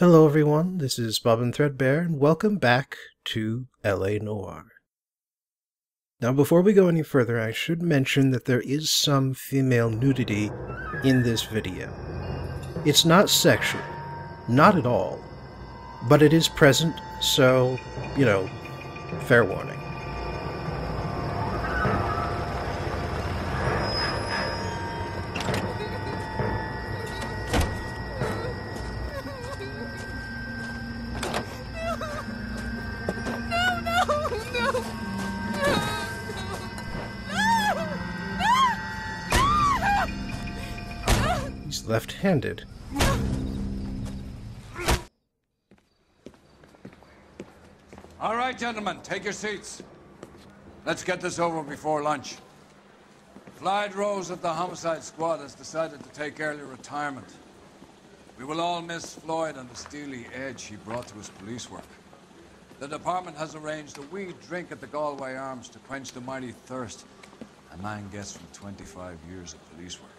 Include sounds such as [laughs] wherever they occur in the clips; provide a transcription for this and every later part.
Hello, everyone. This is Bobbin Threadbare, and welcome back to LA Noire. Now, before we go any further, I should mention that there is some female nudity in this video. It's not sexual, not at all, but it is present, so, you know, fair warning. Handed. All right, gentlemen, take your seats. Let's get this over before lunch. Floyd Rose of the Homicide Squad has decided to take early retirement. We will all miss Floyd and the steely edge he brought to his police work. The department has arranged a wee drink at the Galway Arms to quench the mighty thirst a man gets from 25 years of police work.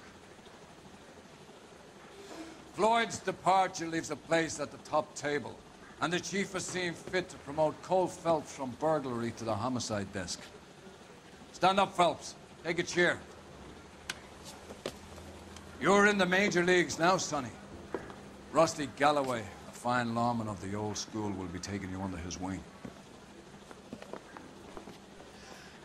Floyd's departure leaves a place at the top table, and the chief has seen fit to promote Cole Phelps from burglary to the homicide desk. Stand up, Phelps. Take a chair. You're in the major leagues now, Sonny. Rusty Galloway, a fine lawman of the old school, will be taking you under his wing.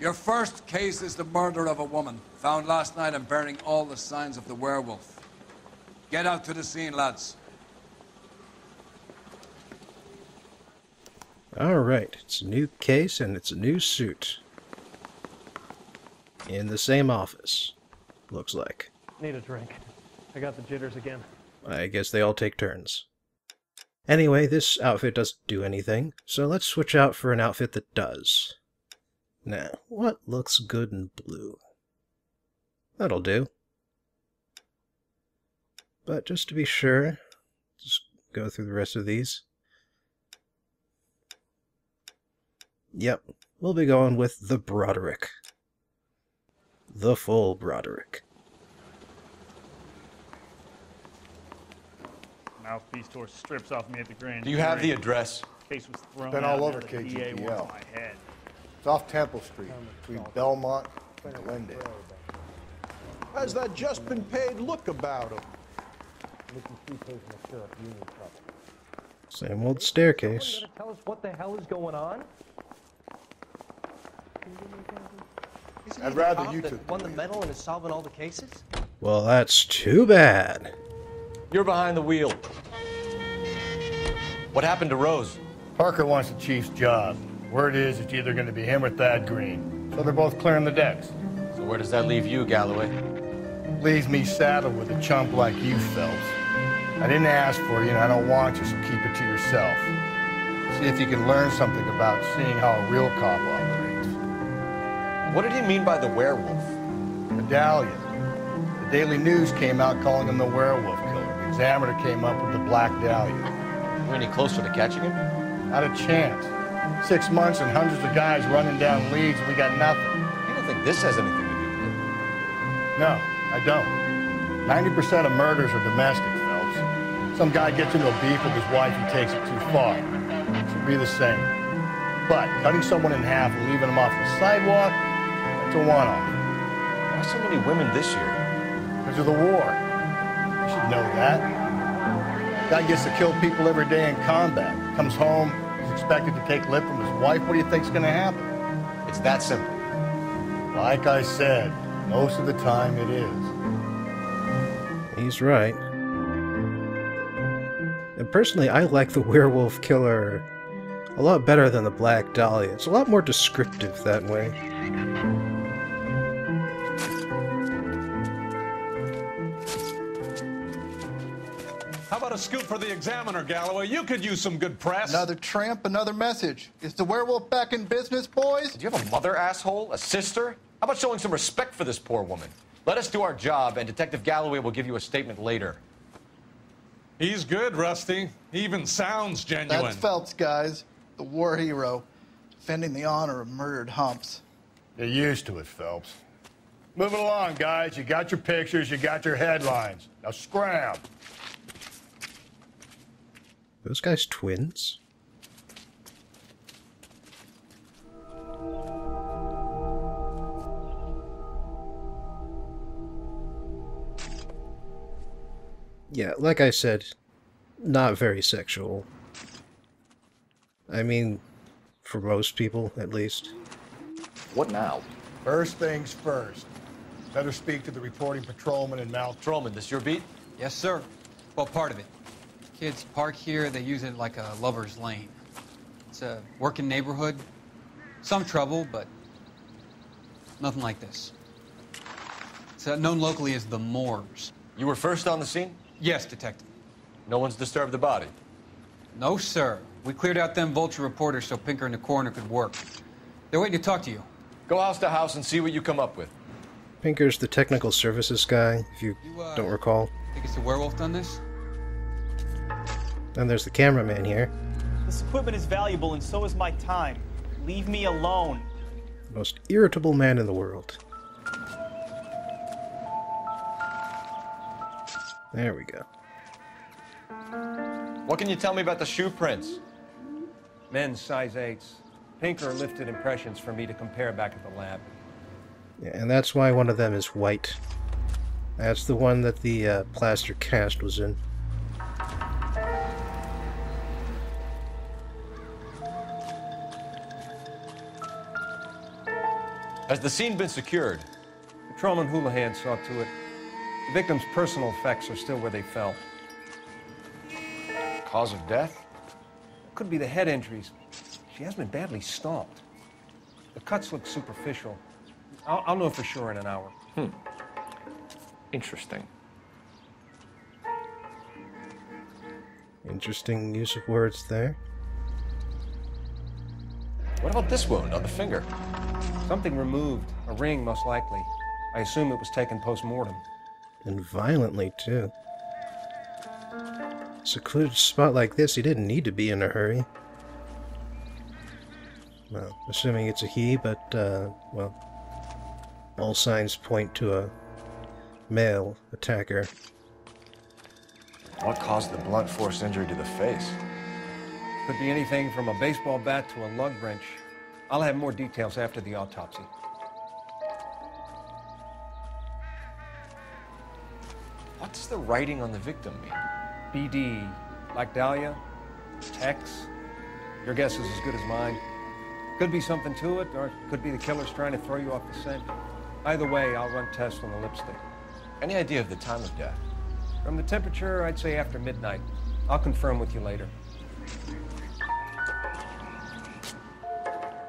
Your first case is the murder of a woman, found last night and bearing all the signs of the werewolf. Get out to the scene, lads. Alright, it's a new case and it's a new suit. In the same office, looks like. Need a drink. I got the jitters again. I guess they all take turns. Anyway, this outfit doesn't do anything, so let's switch out for an outfit that does. Now, what looks good in blue? That'll do. But just to be sure, just go through the rest of these. Yep, we'll be going with the Broderick. The full Broderick. Mouthpiece tore strips off me at the grand Do you have the address? Case was thrown Been all over the DA KGPL. wants my head. It's off Temple Street, between Belmont and Glendale. Has that just been paid look about him? Same old staircase. Tell us what the hell is going on? I'd rather you that took won the medal and is solving all the cases. Well, that's too bad. You're behind the wheel. What happened to Rose? Parker wants the chief's job. Word is it's either going to be him or Thad Green. So they're both clearing the decks. So where does that leave you, Galloway? Leaves me saddled with a chump like you, Phelps. I didn't ask for you, and I don't want you, so keep it to yourself. See if you can learn something about seeing how a real cop operates. What did he mean by the werewolf? Medallion. The Daily News came out calling him the werewolf killer. The Examiner came up with the Black Dahlia. Are we any closer to catching him? Not a chance. Six months and hundreds of guys running down leads, and we got nothing. You don't think this has anything to do with it? No, I don't. 90% of murders are domestic. Some guy gets into a beef with his wife and takes it too far. It should be the same. But cutting someone in half and leaving them off the sidewalk, that's a one-off. Why so many women this year? Because of the war. You should know that. Guy gets to kill people every day in combat. Comes home, he's expected to take lip from his wife. What do you think's gonna happen? It's that simple. Like I said, most of the time it is. He's right. And personally, I like the [laughs] werewolf killer a lot better than the Black Dahlia. It's a lot more descriptive that way. How about a scoop for the Examiner, Galloway? You could use some good press. Another tramp, another message. Is the werewolf back in business, boys? Do you have a mother, asshole? A sister? How about showing some respect for this poor woman? Let us do our job, and Detective Galloway will give you a statement later. He's good, Rusty. He even sounds genuine. That's Phelps, guys. The war hero. Defending the honor of murdered humps. You're used to it, Phelps. Move it along, guys. You got your pictures, you got your headlines. Now scram. Those guys twins? Yeah, like I said, not very sexual. I mean, for most people, at least. What now? First things first. Better speak to the reporting patrolman and Mal. Patrolman, this your beat? Yes, sir. Well, part of it. Kids park here, they use it like a lover's lane. It's a working neighborhood. Some trouble, but nothing like this. It's uh, known locally as the Moors. You were first on the scene? Yes, detective. No one's disturbed the body. No, sir. We cleared out them vulture reporters so Pinker and the coroner could work. They're waiting to talk to you. Go house to house and see what you come up with. Pinker's the technical services guy, if you You, uh, don't recall. Think it's the werewolf done this? And there's the cameraman here. This equipment is valuable and so is my time. Leave me alone. The most irritable man in the world. There we go. What can you tell me about the shoe prints? Men's size 8s. Pinker lifted impressions for me to compare back at the lab. Yeah, and that's why one of them is white. That's the one that the uh, plaster cast was in. Has the scene been secured? Patrolman Houlihan saw to it. The victim's personal effects are still where they fell. Cause of death? Could be the head injuries. She has been badly stomped. The cuts look superficial. I'll, I'll know for sure in an hour. Hmm. Interesting. Interesting use of words there. What about this wound on the finger? Something removed. A ring, most likely. I assume it was taken post-mortem. And violently, too. Secluded spot like this, he didn't need to be in a hurry. Well, assuming it's a he, but, uh, well, all signs point to a male attacker. What caused the blunt force injury to the face? Could be anything from a baseball bat to a lug wrench. I'll have more details after the autopsy. What does the writing on the victim mean? BD, like Dahlia, Tex. Your guess is as good as mine. Could be something to it, or could be the killer's trying to throw you off the scent. Either way, I'll run tests on the lipstick. Any idea of the time of death? From the temperature, I'd say after midnight. I'll confirm with you later.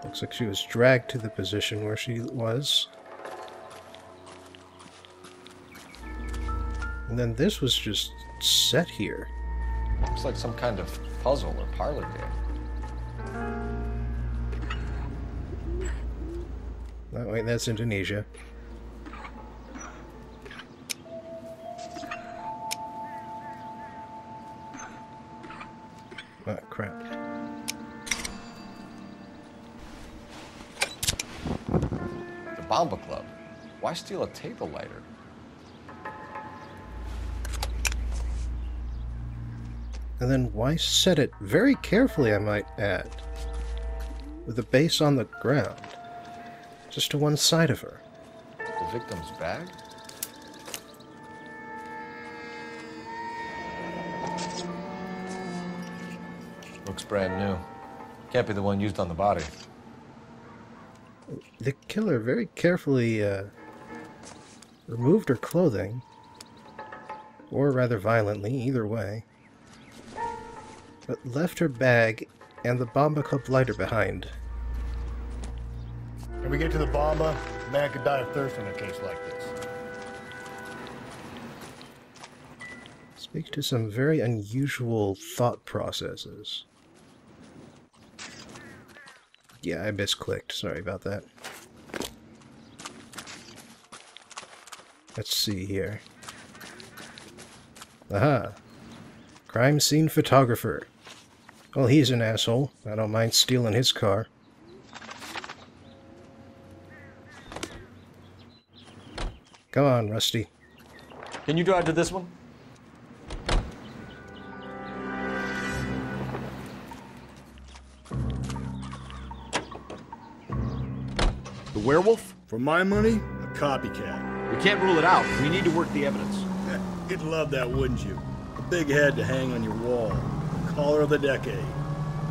Looks like she was dragged to the position where she was. And then this was just set here. Looks like some kind of puzzle or parlor game. Oh, wait, that's Indonesia. Oh, crap. The Bomba Club. Why steal a table lighter? And then why set it very carefully, I might add, with the base on the ground, just to one side of her? The victim's bag? Looks brand new. Can't be the one used on the body. The killer very carefully uh, removed her clothing, or rather violently, either way, but left her bag and the Bomba Club lighter behind. When we get to the Bomba, man could die of thirst in a case like this. Speak to some very unusual thought processes. Yeah, I misclicked. Sorry about that. Let's see here. Aha. Crime scene photographer. Well, he's an asshole. I don't mind stealing his car. Come on, Rusty. Can you drive to this one? The werewolf? For my money, a copycat. We can't rule it out. We need to work the evidence. [laughs] You'd love that, wouldn't you? Big head to hang on your wall. Caller of the decade.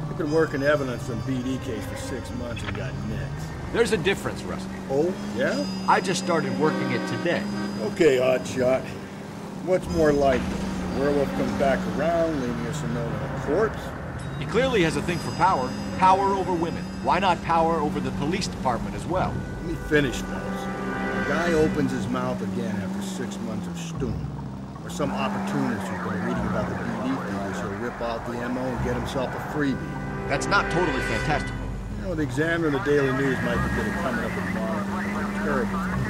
You've been working evidence on BD case for six months and got nicks. There's a difference, Rusty. Oh, yeah? I just started working it today. Okay, odd shot. What's more likely? The werewolf comes back around, leaving us a note on a corpse? He clearly has a thing for power. Power over women. Why not power over the police department as well? Let me finish, fellas. The guy opens his mouth again after six months of stewing. Some opportunist who's been reading about the BD figures who'll rip out the MO and get himself a freebie. That's not totally fantastical. You know, the Examiner and the Daily News might be good at coming up with. They're terrible work.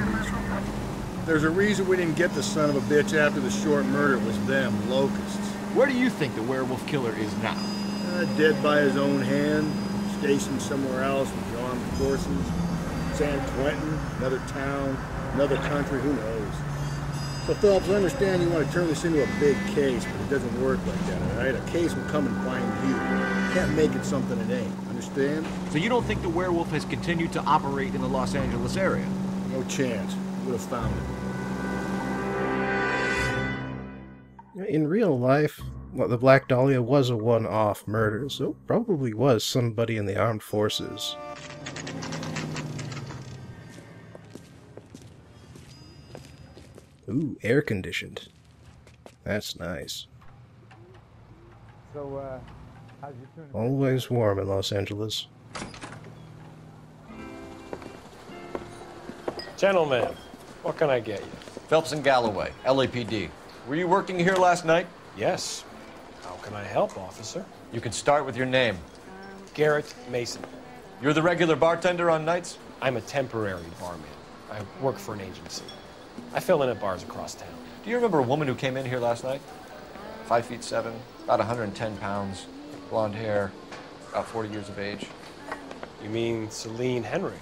There's a reason we didn't get the son of a bitch after the short murder was them, locusts. Where do you think the werewolf killer is now? Uh, dead by his own hand, stationed somewhere else with the armed forces. San Quentin, another town, another country, who knows? So, Phelps, I understand you want to turn this into a big case, but it doesn't work like that, all right? A case will come and find you. You can't make it something it ain't, understand? So you don't think the werewolf has continued to operate in the Los Angeles area? No chance. You Would have found it. In real life, well, the Black Dahlia was a one-off murder, so it probably was somebody in the armed forces. Ooh, air conditioned. That's nice. So, uh, how's your tuna? Always warm in Los Angeles. Gentlemen, what can I get you? Phelps and Galloway, LAPD. Were you working here last night? Yes. How can I help, officer? You can start with your name. Garrett Mason. You're the regular bartender on nights? I'm a temporary barman. I work for an agency. I fill in at bars across town. Do you remember a woman who came in here last night? Five feet seven, about 110 pounds, blonde hair, about 40 years of age. You mean Celine Henry?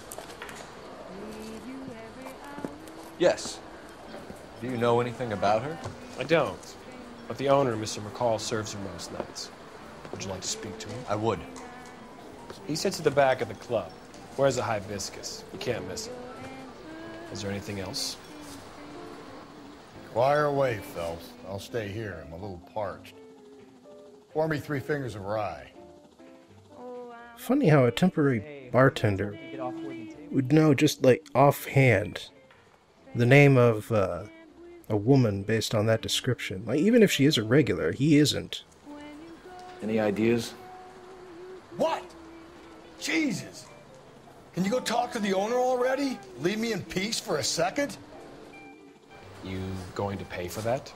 Yes. Do you know anything about her? I don't. But the owner, Mr. McCall, serves her most nights. Would you like to speak to him? I would. He sits at the back of the club. Wears a hibiscus. You can't miss it. Is there anything else? Fire away, Phelps. I'll stay here. I'm a little parched. Pour me three fingers of rye. Funny how a temporary bartender would know just like offhand the name of uh, a woman based on that description. Like even if she is a regular, he isn't. Any ideas? What? Jesus! Can you go talk to the owner already? Leave me in peace for a second? You going to pay for that?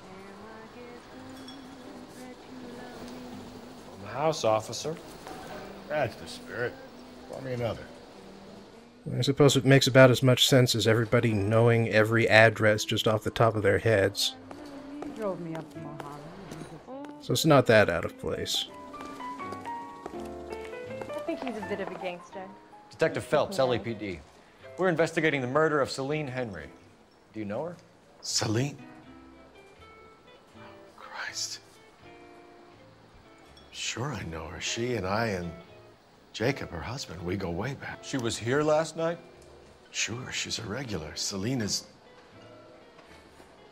On the house, officer. That's the spirit. Pour me another. I suppose it makes about as much sense as everybody knowing every address just off the top of their heads. He drove me up to Mojave. So it's not that out of place. I think he's a bit of a gangster. Detective Phelps, LAPD. We're investigating the murder of Celine Henry. Do you know her? Celine? Oh, Christ. Sure, I know her. She and I and Jacob, her husband, we go way back. She was here last night? Sure, she's a regular. Celine is.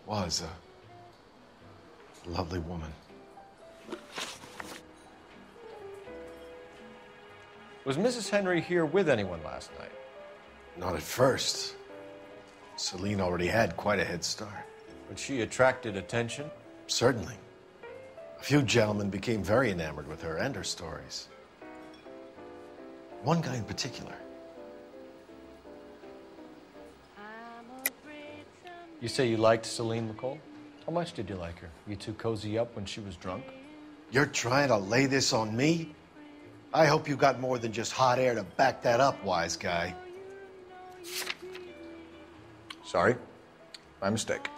was a lovely woman. Was Mrs. Henry here with anyone last night? Not at first. Celine already had quite a head start. But she attracted attention? Certainly. A few gentlemen became very enamored with her and her stories. One guy in particular. You say you liked Celine McCall? How much did you like her? You two cozy up when she was drunk? You're trying to lay this on me? I hope you got more than just hot air to back that up, wise guy. Sorry. My mistake.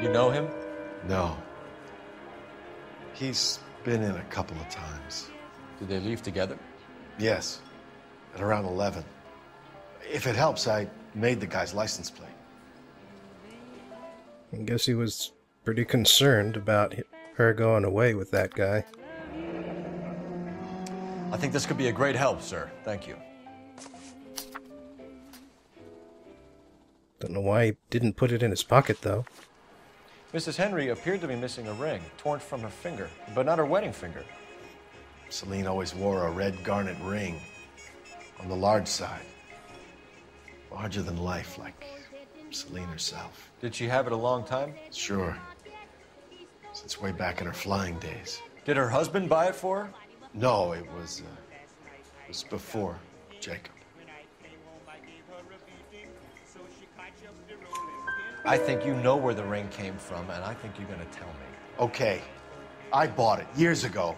You know him? No. He's been in a couple of times. Did they leave together? Yes. At around 11. If it helps, I made the guy's license plate. I guess he was pretty concerned about her going away with that guy. I think this could be a great help, sir. Thank you. Don't know why he didn't put it in his pocket, though. Mrs. Henry appeared to be missing a ring, torn from her finger, but not her wedding finger. Celine always wore a red garnet ring on the large side. Larger than life, like Celine herself. Did she have it a long time? Sure. Since way back in her flying days. Did her husband buy it for her? No, it was, uh, it was before Jacob. I think you know where the ring came from, and I think you're gonna tell me. Okay, I bought it years ago.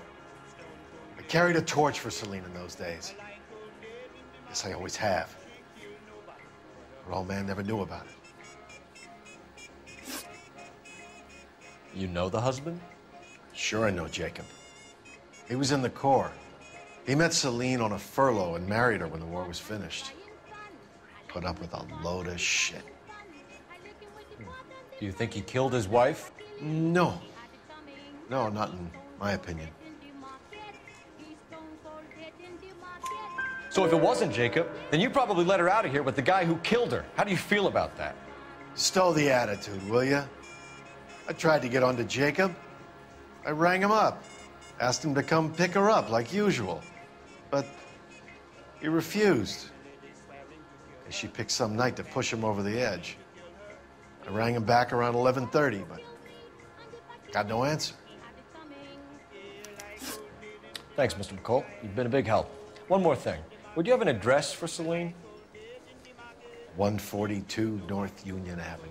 I carried a torch for Celine in those days. Yes, I always have. Her old man never knew about it. You know the husband? Sure, I know Jacob. He was in the Corps. He met Celine on a furlough and married her when the war was finished. Put up with a load of shit. Do you think he killed his wife? No. No, not in my opinion. So if it wasn't Jacob, then you probably let her out of here with the guy who killed her. How do you feel about that? Stow the attitude, will ya? I tried to get onto Jacob. I rang him up, asked him to come pick her up like usual. But he refused. And she picked some night to push him over the edge. I rang him back around 11:30, but got no answer. Thanks, Mr. McCall. You've been a big help. One more thing. Would you have an address for Celine? 142 North Union Avenue.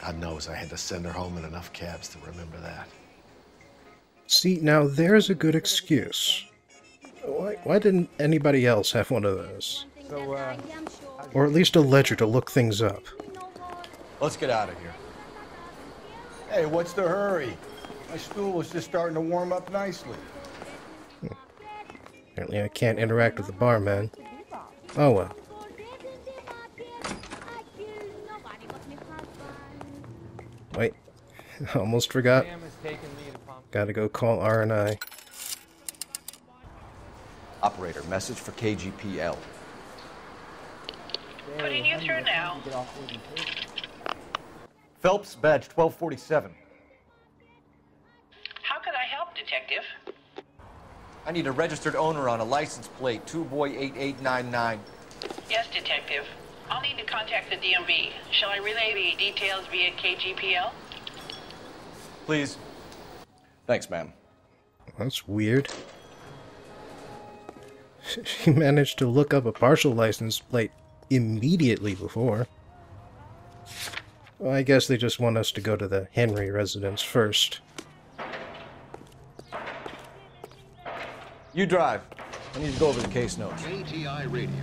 God knows I had to send her home in enough cabs to remember that. See, now there's a good excuse. Why, why didn't anybody else have one of those? So, uh, Or at least a ledger to look things up. Let's get out of here. Hey, what's the hurry? My stool was just starting to warm up nicely. Apparently I can't interact with the barman. Oh well. Wait. [laughs] Almost forgot. Gotta go call R&I. Operator, message for KGPL. Putting you through now. Phelps, badge 1247. How can I help, Detective? I need a registered owner on a license plate, 2boy8899. Yes, Detective. I'll need to contact the DMV. Shall I relay the details via KGPL? Please. Thanks, ma'am. That's weird. [laughs] She managed to look up a partial license plate immediately before. Well, I guess they just want us to go to the Henry residence first. You drive. I need to go over the case notes. KTI Radio.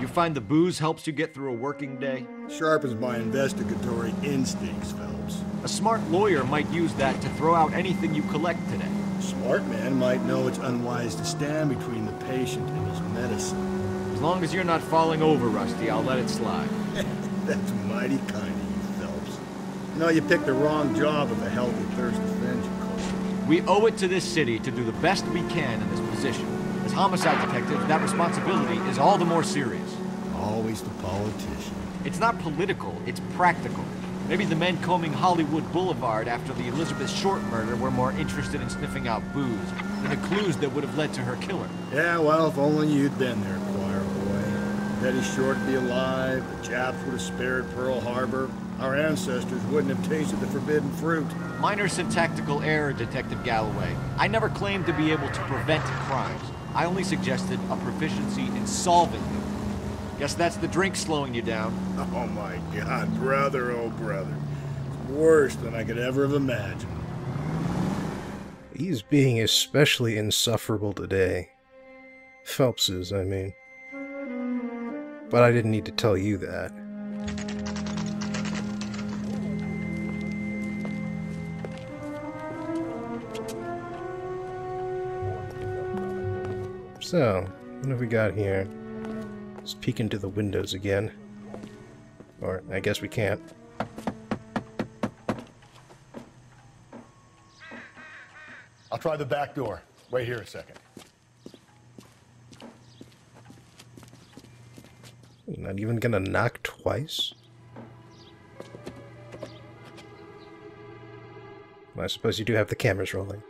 You find the booze helps you get through a working day? Sharpens my investigatory instincts, Phelps. A smart lawyer might use that to throw out anything you collect today. A smart man might know it's unwise to stand between the patient and his medicine. As long as you're not falling over, Rusty, I'll let it slide. [laughs] That's mighty kind of you, Phelps. Know, you picked the wrong job of a healthy thirst you, Cole. We owe it to this city to do the best we can in this position. As homicide detectives, that responsibility is all the more serious. Always the politician. It's not political, it's practical. Maybe the men combing Hollywood Boulevard after the Elizabeth Short murder were more interested in sniffing out booze than the clues that would have led to her killer. Yeah, well, if only you'd been there, choir boy. Betty Short would be alive, the Japs would have spared Pearl Harbor, our ancestors wouldn't have tasted the forbidden fruit. Minor syntactical error, Detective Galloway. I never claimed to be able to prevent crimes. I only suggested a proficiency in solving them. Guess that's the drink slowing you down. [laughs] Oh my god, brother, oh brother. It's worse than I could ever have imagined. He's being especially insufferable today. Phelps is, I mean. But I didn't need to tell you that. So, what have we got here? Let's peek into the windows again. Or, I guess we can't. I'll try the back door. Wait here a second. You're not even gonna knock twice? Well, I suppose you do have the cameras rolling.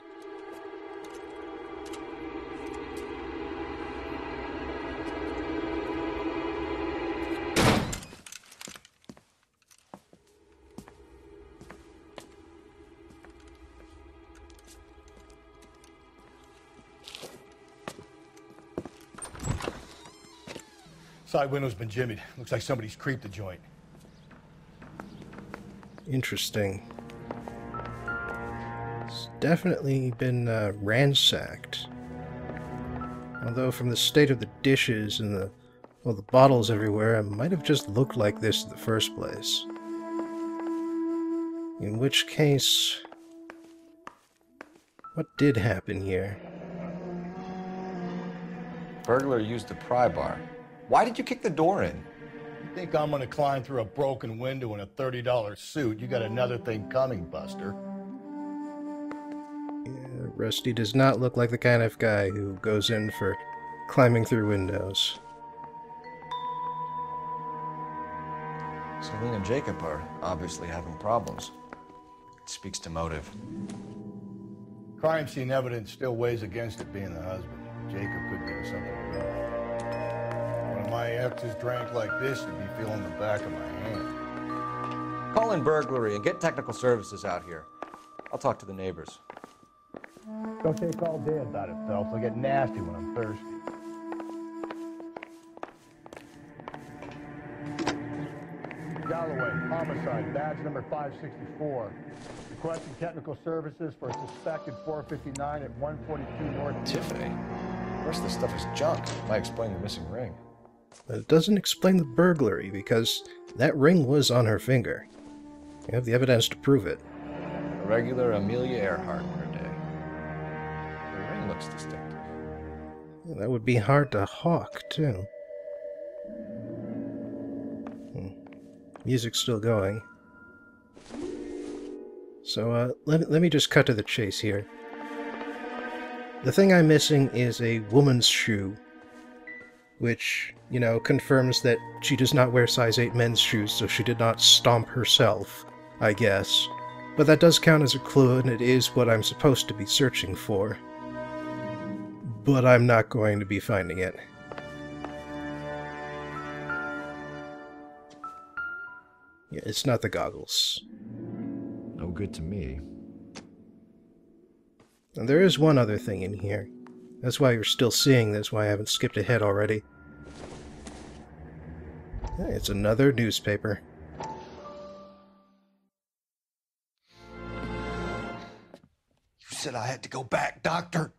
Side window's been jimmied. Looks like somebody's creeped the joint. Interesting. It's definitely been uh, ransacked. Although from the state of the dishes and the well, the bottles everywhere, it might have just looked like this in the first place. In which case, what did happen here? Burglar used the pry bar. Why did you kick the door in? You think I'm gonna climb through a broken window in a $30 suit? You got another thing coming, Buster. Yeah, Rusty does not look like the kind of guy who goes in for climbing through windows. Celine and Jacob are obviously having problems. It speaks to motive. Crime scene evidence still weighs against it being the husband. Jacob could give us something my exes drank like this, you'd be feeling the back of my hand. Call in burglary and get technical services out here. I'll talk to the neighbors. Don't take all day about it, Phelps. I'll get nasty when I'm thirsty. Galloway, homicide, badge number 564. Requesting technical services for a suspected 459 at 142 North. Tiffany? The rest of the stuff is junk. Might explain the missing ring. But it doesn't explain the burglary because that ring was on her finger. You have the evidence to prove it. A regular Amelia Earhart her day. The ring looks distinctive. That would be hard to hawk, too. Hmm. Music's still going. So, uh, let, let me just cut to the chase here. The thing I'm missing is a woman's shoe, which, you know, confirms that she does not wear size 8 men's shoes, so she did not stomp herself, I guess. But that does count as a clue, and it is what I'm supposed to be searching for. But I'm not going to be finding it. Yeah, it's not the goggles. No good to me. And there is one other thing in here. That's why you're still seeing this, why I haven't skipped ahead already. It's another newspaper. You said I had to go back, Doctor.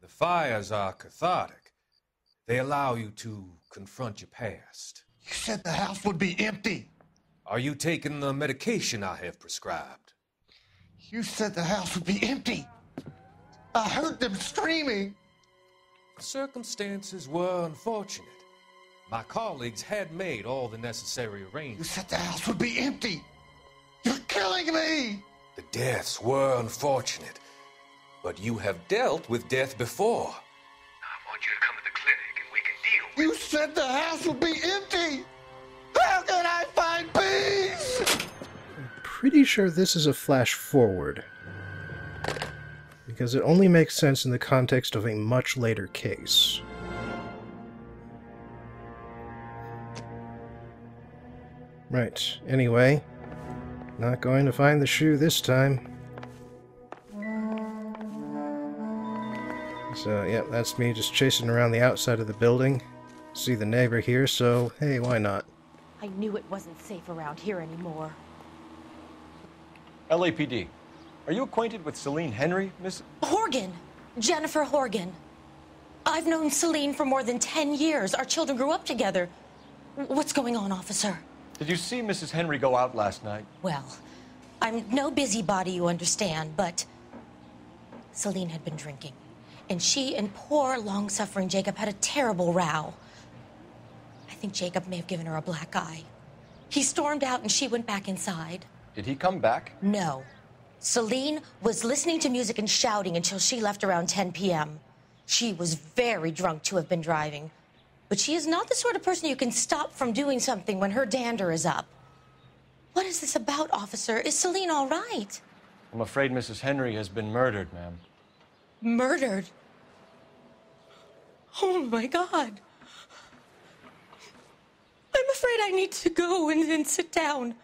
The fires are cathartic. They allow you to confront your past. You said the house would be empty. Are you taking the medication I have prescribed? You said the house would be empty. I heard them screaming. Circumstances were unfortunate. My colleagues had made all the necessary arrangements. You said the house would be empty. You're killing me. The deaths were unfortunate, but you have dealt with death before. I want you to come to the clinic and we can deal You said the house would be empty. How can I find peace? Pretty sure this is a flash forward. Because it only makes sense in the context of a much later case. Right, anyway, not going to find the shoe this time. So, yeah, that's me just chasing around the outside of the building. See the neighbor here, so hey, why not? I knew it wasn't safe around here anymore. LAPD. Are you acquainted with Celine Henry, Miss? Horgan! Jennifer Horgan. I've known Celine for more than 10 years. Our children grew up together. What's going on, officer? Did you see Mrs. Henry go out last night? Well, I'm no busybody, you understand, but Celine had been drinking. And she and poor, long suffering Jacob had a terrible row. I think Jacob may have given her a black eye. He stormed out and she went back inside. Did he come back? No. Celine was listening to music and shouting until she left around 10 p.m. She was very drunk to have been driving. but she is not the sort of person you can stop from doing something when her dander is up. What is this about, officer? Is Celine all right? I'm afraid Mrs. Henry has been murdered, ma'am. Murdered? Oh my god. I'm afraid I need to go and, and sit down.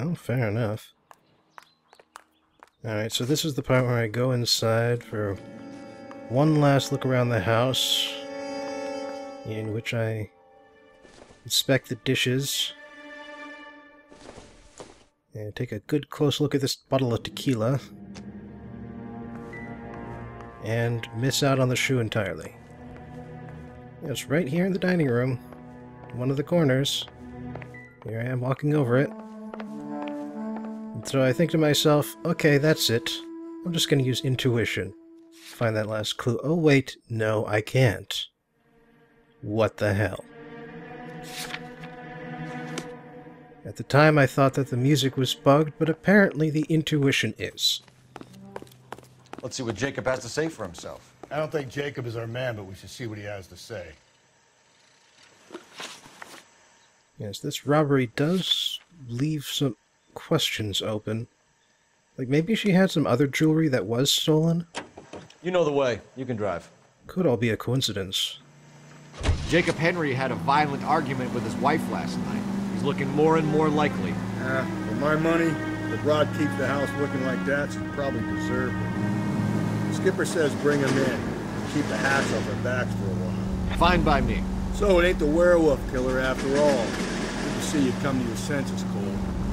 Oh, fair enough. Alright, so this is the part where I go inside for one last look around the house, in which I inspect the dishes, and take a good close look at this bottle of tequila, and miss out on the shoe entirely. It's right here in the dining room, one of the corners. Here I am walking over it. And so I think to myself, okay, that's it. I'm just going to use intuition. Find that last clue. Oh, wait, no, I can't. What the hell? At the time, I thought that the music was bugged, but apparently the intuition is. Let's see what Jacob has to say for himself. I don't think Jacob is our man, but we should see what he has to say. Yes, this robbery does leave some questions open. Like, maybe she had some other jewelry that was stolen? You know the way. You can drive. Could all be a coincidence. Jacob Henry had a violent argument with his wife last night. He's looking more and more likely. Ah, for my money, the broad keeps the house looking like that, she probably deserved it. Skipper says bring him in. Keep the hats off their backs for a while. Fine by me. So it ain't the werewolf killer after all. Good to see you come to your senses, Cole.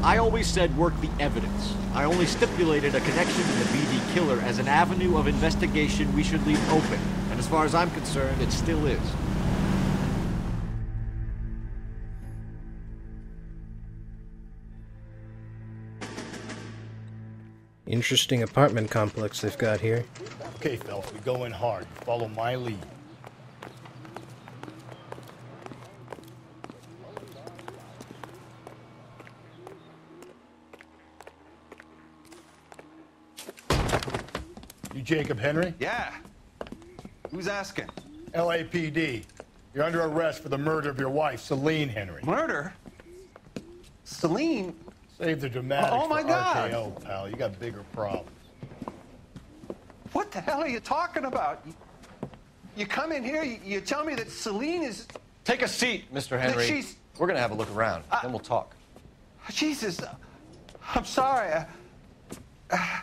I always said work the evidence. I only stipulated a connection to the BD killer as an avenue of investigation we should leave open. And as far as I'm concerned, it still is. Interesting apartment complex they've got here. Okay, Phelps, we go in hard. Follow my lead. Jacob Henry? Yeah. Who's asking? LAPD. You're under arrest for the murder of your wife, Celine Henry. Murder? Celine? Save the dramatics Oh, my for God. RKO, pal. You got bigger problems. What the hell are you talking about? You, you come in here, you, you tell me that Celine is. Take a seat, Mr. Henry. she's- We're gonna have a look around, uh, then we'll talk. Jesus. I'm sorry. I,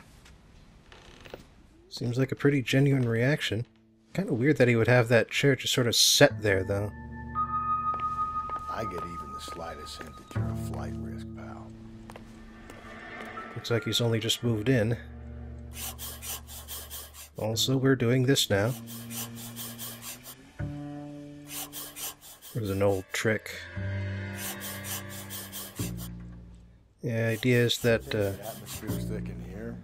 Seems like a pretty genuine reaction. Kind of weird that he would have that chair just sort of set there, though. I get even the slightest hint that you're a flight risk, pal. Looks like he's only just moved in. Also, we're doing this now. It was an old trick. The idea is that, uh, The atmosphere's thick in here.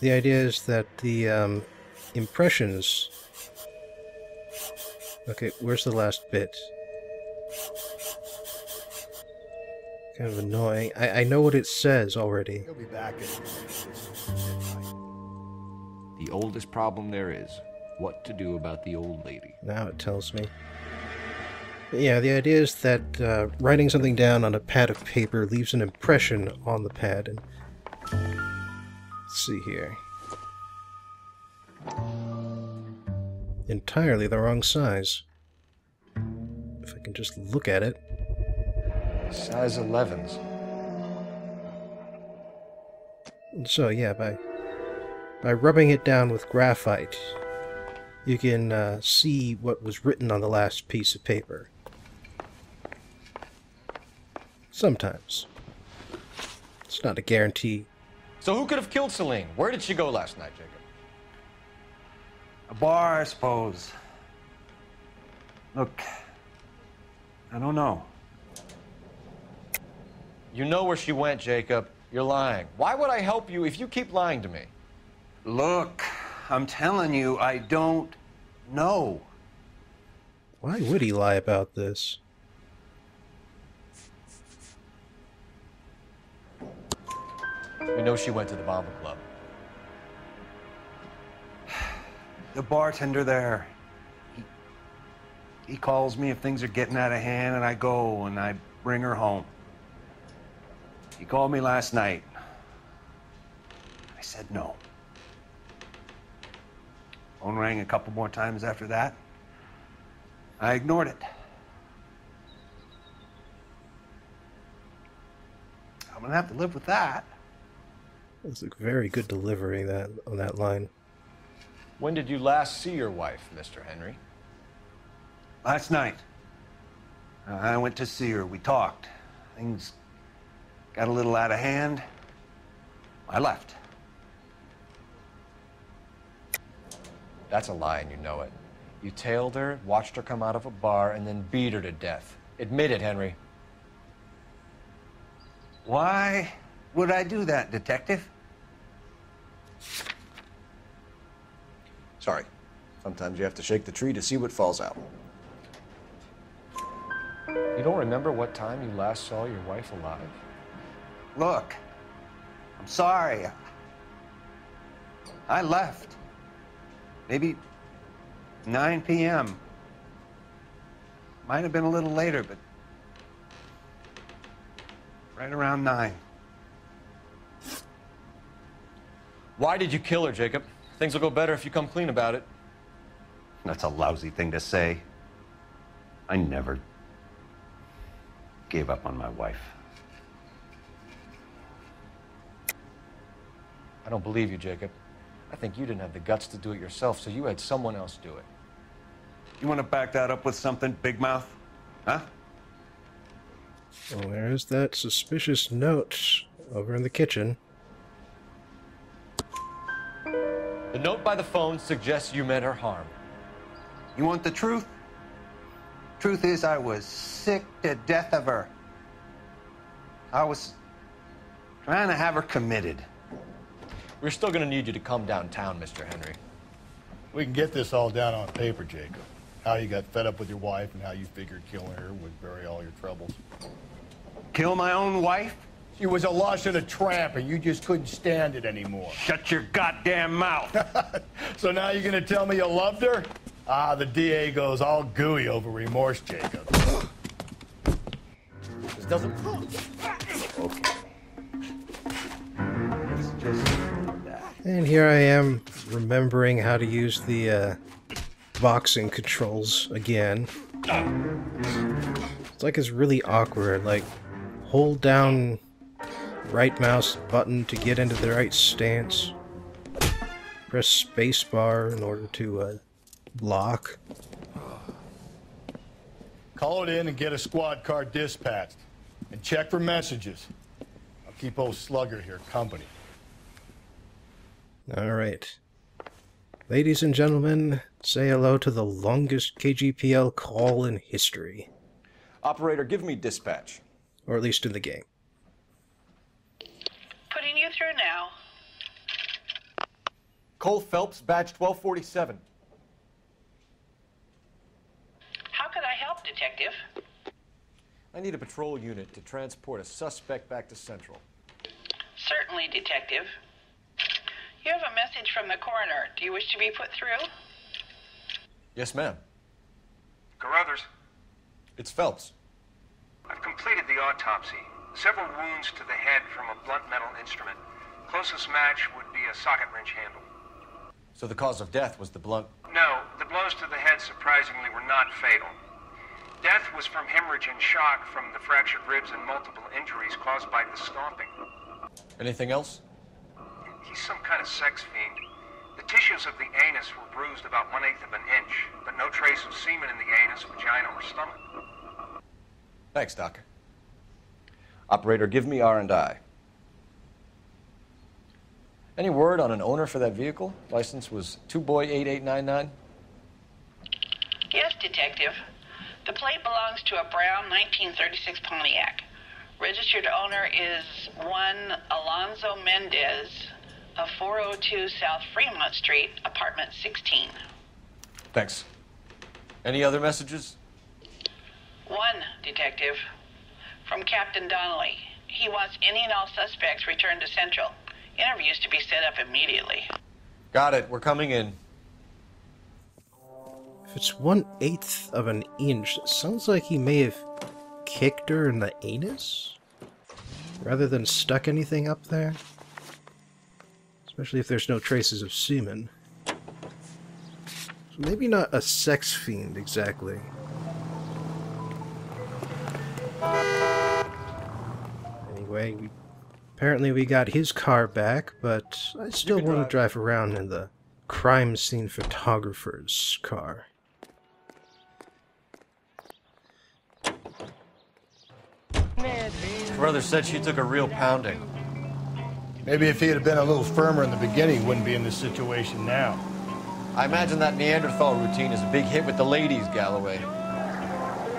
The idea is that the, um, impressions... Okay, where's the last bit? Kind of annoying. I, I know what it says already. He'll be back in The oldest problem there is what to do about the old lady. Now it tells me. But yeah, the idea is that uh, writing something down on a pad of paper leaves an impression on the pad. And let's see here. Entirely the wrong size. If I can just look at it. Size 11s. So yeah, by by rubbing it down with graphite, you can uh, see what was written on the last piece of paper. Sometimes. It's not a guarantee. So who could have killed Celine? Where did she go last night, Jacob? A bar, I suppose. Look, I don't know. You know where she went, Jacob. You're lying. Why would I help you if you keep lying to me? Look, I'm telling you, I don't know. Why would he lie about this? We know she went to the Bomber Club. [sighs] the bartender there. He, he calls me if things are getting out of hand, and I go and I bring her home. He called me last night. I said no. Phone rang a couple more times after that. I ignored it. I'm gonna have to live with that. That's a very good delivery that on that line. When did you last see your wife, Mr. Henry? Last night. Uh, I went to see her. We talked. Things got a little out of hand. I left. That's a lie, and you know it. You tailed her, watched her come out of a bar, and then beat her to death. Admit it, Henry. Why would I do that, Detective? Sorry. Sometimes you have to shake the tree to see what falls out. You don't remember what time you last saw your wife alive? Look, I'm sorry. I left. Maybe 9 p.m. Might have been a little later, but right around 9. Why did you kill her, Jacob? Things will go better if you come clean about it. That's a lousy thing to say. I never gave up on my wife. I don't believe you, Jacob. I think you didn't have the guts to do it yourself, so you had someone else do it. You want to back that up with something, Big Mouth? Huh? Well, there's that suspicious note over in the kitchen. Note by the phone suggests you meant her harm. You want the truth? Truth is, I was sick to death of her. I was trying to have her committed. We're still gonna need you to come downtown, Mr. Henry. We can get this all down on paper, Jacob. How you got fed up with your wife and how you figured killing her would bury all your troubles. Kill my own wife? She was a lush and a tramp, and you just couldn't stand it anymore. Shut your goddamn mouth. [laughs] so now you're gonna tell me you loved her? Ah, the DA goes all gooey over remorse, Jacob. [gasps] This doesn't. Okay. It's just. And here I am remembering how to use the uh, boxing controls again. It's like it's really awkward. Like, hold down right mouse button to get into the right stance. Press spacebar in order to uh, block. Call it in and get a squad car dispatched. And check for messages. I'll keep old Slugger here company. All right. Ladies and gentlemen, say hello to the longest KGPL call in history. Operator, give me dispatch. Or at least in the game. Putting you through now. Cole Phelps, badge 1247. How could I help, Detective? I need a patrol unit to transport a suspect back to Central. Certainly, Detective. You have a message from the coroner. Do you wish to be put through? Yes, ma'am. Carruthers, It's Phelps. I've completed the autopsy. Several wounds to the head from a blunt metal instrument. Closest match would be a socket wrench handle. So the cause of death was the blunt. No, the blows to the head surprisingly were not fatal. Death was from hemorrhage and shock from the fractured ribs and multiple injuries caused by the stomping. Anything else? He's some kind of sex fiend. The tissues of the anus were bruised about one eighth of an inch, but no trace of semen in the anus, vagina, or stomach. Thanks, Doctor. Operator, give me R&I. Any word on an owner for that vehicle? License was 2boy8899. Yes, Detective. The plate belongs to a brown 1936 Pontiac. Registered owner is one Alonzo Mendez of 402 South Fremont Street, apartment 16. Thanks. Any other messages? One, Detective. From Captain Donnelly. He wants any and all suspects returned to Central. Interviews to be set up immediately. Got it. We're coming in. If it's one eighth of an inch, it sounds like he may have kicked her in the anus? Rather than stuck anything up there? Especially if there's no traces of semen. So maybe not a sex fiend exactly. Anyway, we, apparently we got his car back, but I still want to drive around in the crime scene photographer's car. Brother said she took a real pounding. Maybe if he had been a little firmer in the beginning, he wouldn't be in this situation now. I imagine that Neanderthal routine is a big hit with the ladies, Galloway.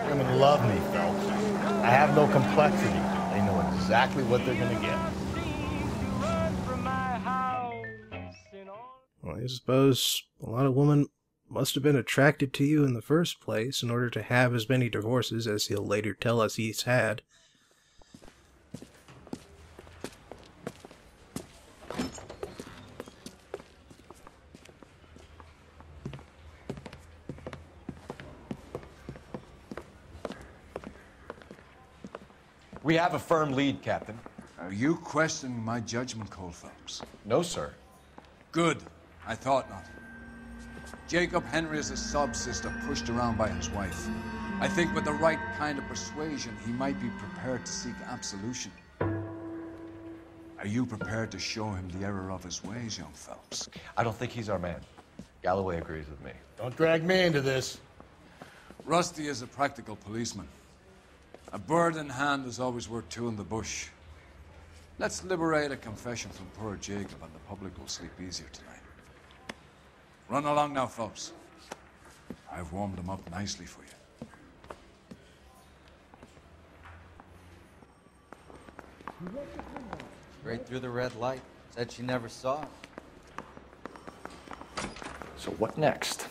Women love me, Phelps. I have no complexity. Exactly what they're gonna get. Well, I suppose a lot of women must have been attracted to you in the first place in order to have as many divorces as he'll later tell us he's had. We have a firm lead, Captain. Are you questioning my judgment, Cole Phelps? No, sir. Good. I thought not. Jacob Henry is a sob sister pushed around by his wife. I think with the right kind of persuasion, he might be prepared to seek absolution. Are you prepared to show him the error of his ways, young Phelps? I don't think he's our man. Galloway agrees with me. Don't drag me into this. Rusty is a practical policeman. A bird in hand is always worth two in the bush. Let's liberate a confession from poor Jacob, and the public will sleep easier tonight. Run along now, Phelps. I've warmed them up nicely for you. Straight through the red light. Said she never saw it. So what next?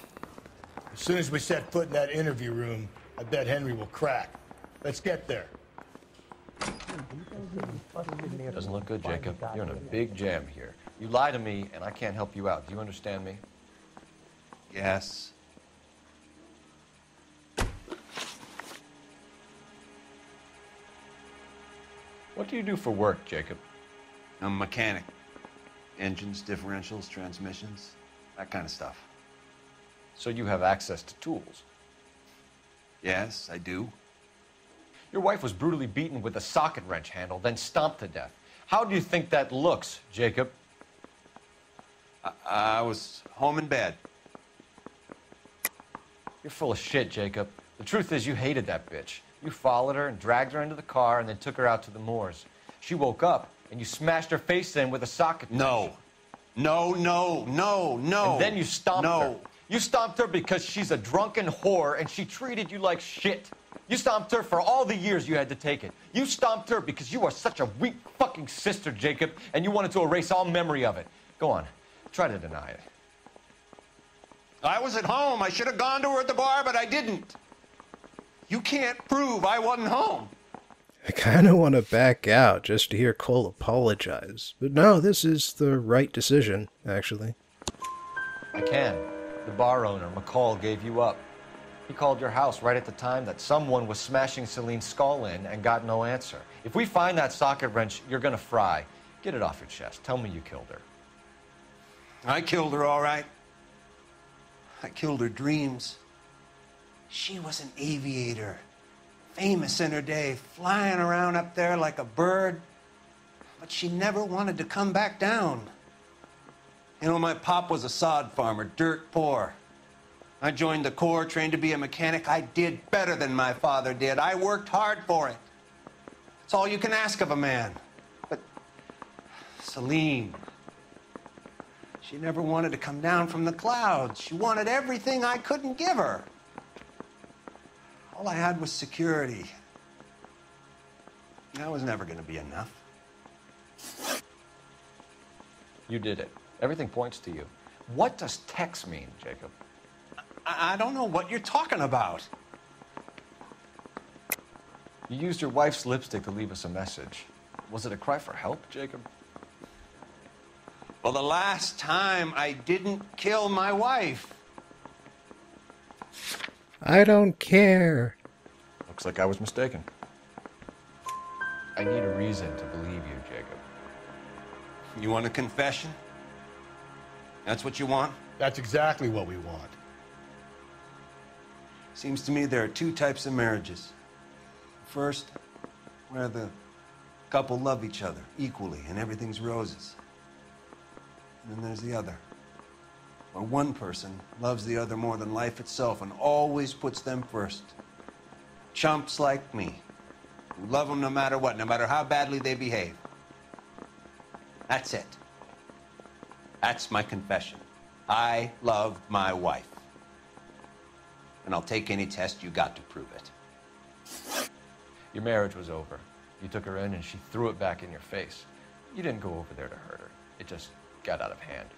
As soon as we set foot in that interview room, I bet Henry will crack. Let's get there. Doesn't look good, Jacob. You're in a big jam here. You lie to me, and I can't help you out. Do you understand me? Yes. What do you do for work, Jacob? I'm a mechanic. Engines, differentials, transmissions, that kind of stuff. So you have access to tools? Yes, I do. Your wife was brutally beaten with a socket wrench handle, then stomped to death. How do you think that looks, Jacob? I, I was home in bed. You're full of shit, Jacob. The truth is, you hated that bitch. You followed her and dragged her into the car and then took her out to the moors. She woke up and you smashed her face in with a socket. wrench. No. No, no, no, no. And then you stomped no. her. You stomped her because she's a drunken whore and she treated you like shit. You stomped her for all the years you had to take it. You stomped her because you are such a weak fucking sister, Jacob, and you wanted to erase all memory of it. Go on. Try to deny it. I was at home. I should have gone to her at the bar, but I didn't. You can't prove I wasn't home. I kind of want to back out just to hear Cole apologize. But no, this is the right decision, actually. I can. The bar owner, McCall, gave you up. He called your house right at the time that someone was smashing Celine's skull in and got no answer. If we find that socket wrench, you're gonna fry. Get it off your chest. Tell me you killed her. I killed her, all right. I killed her dreams. She was an aviator, famous in her day, flying around up there like a bird. But she never wanted to come back down. You know, my pop was a sod farmer, dirt poor. I joined the Corps, trained to be a mechanic. I did better than my father did. I worked hard for it. It's all you can ask of a man. But Celine, she never wanted to come down from the clouds. She wanted everything I couldn't give her. All I had was security. That was never going to be enough. You did it. Everything points to you. What does Tex mean, Jacob? I, I don't know what you're talking about. You used your wife's lipstick to leave us a message. Was it a cry for help, Jacob? Well, the last time I didn't kill my wife. I don't care. Looks like I was mistaken. I need a reason to believe you, Jacob. You want a confession? That's what you want? That's exactly what we want. Seems to me there are two types of marriages. First, where the couple love each other equally and everything's roses. And then there's the other, where one person loves the other more than life itself and always puts them first. Chumps like me, who love them no matter what, no matter how badly they behave. That's it. That's my confession. I love my wife. And I'll take any test you got to prove it. Your marriage was over. You took her in and she threw it back in your face. You didn't go over there to hurt her. It just got out of hand.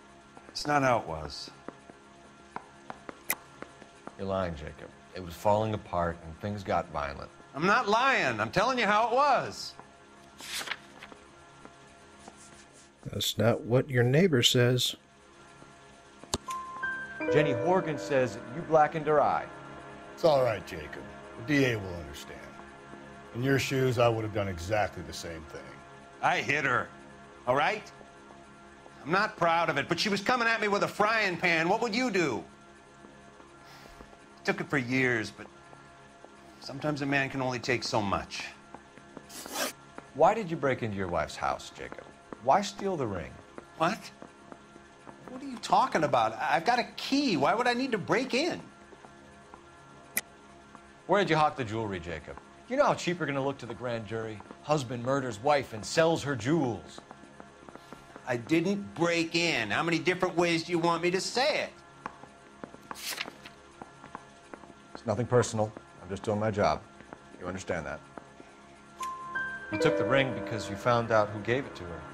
It's not how it was. You're lying, Jacob. It was falling apart and things got violent. I'm not lying. I'm telling you how it was. That's not what your neighbor says. Jenny Horgan says you blackened her eye. It's all right, Jacob. The DA will understand. In your shoes, I would have done exactly the same thing. I hit her. All right? I'm not proud of it, but she was coming at me with a frying pan. What would you do? I Took it for years, but sometimes a man can only take so much. Why did you break into your wife's house, Jacob? Why steal the ring? What? What are you talking about? I- I've got a key. Why would I need to break in? Where did you hawk the jewelry, Jacob? You know how cheap you're gonna look to the grand jury? Husband murders wife and sells her jewels. I didn't break in. How many different ways do you want me to say it? It's nothing personal. I'm just doing my job. You understand that? You took the ring because you found out who gave it to her.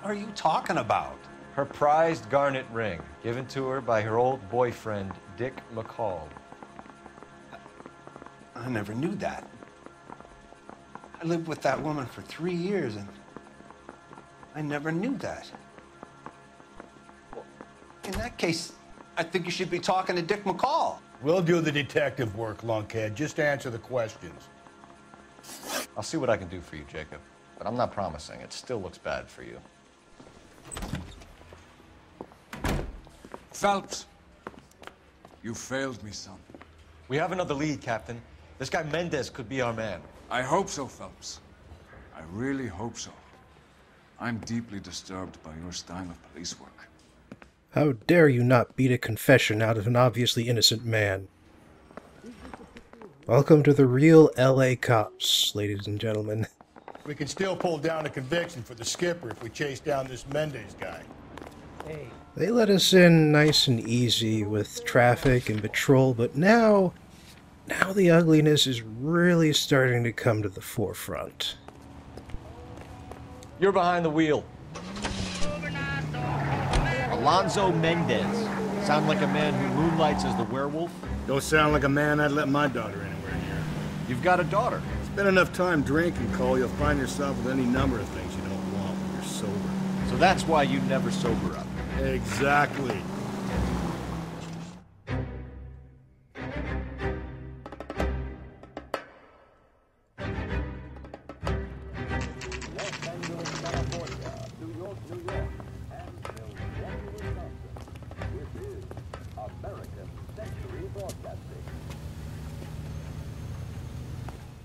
What are you talking about? Her prized garnet ring, given to her by her old boyfriend, Dick McCall. I never knew that. I lived with that woman for three years and I never knew that. Well, in that case, I think you should be talking to Dick McCall. We'll do the detective work, lunkhead. Just answer the questions. I'll see what I can do for you, Jacob. But I'm not promising. It still looks bad for you. Phelps, you failed me, son. We have another lead, Captain. This guy Mendez could be our man. I hope so, Phelps. I really hope so. I'm deeply disturbed by your style of police work. How dare you not beat a confession out of an obviously innocent man? Welcome to the real LA cops, ladies and gentlemen. We can still pull down a conviction for the skipper if we chase down this Mendez guy. Hey, They let us in nice and easy with traffic and patrol, but now, now the ugliness is really starting to come to the forefront. You're behind the wheel. Alonzo Mendez. Sound like a man who moonlights as the werewolf? Don't sound like a man I'd let my daughter anywhere near. You've got a daughter. Spend enough time drinking, Cole, you'll find yourself with any number of things you don't want when you're sober. So that's why you never sober up. Exactly.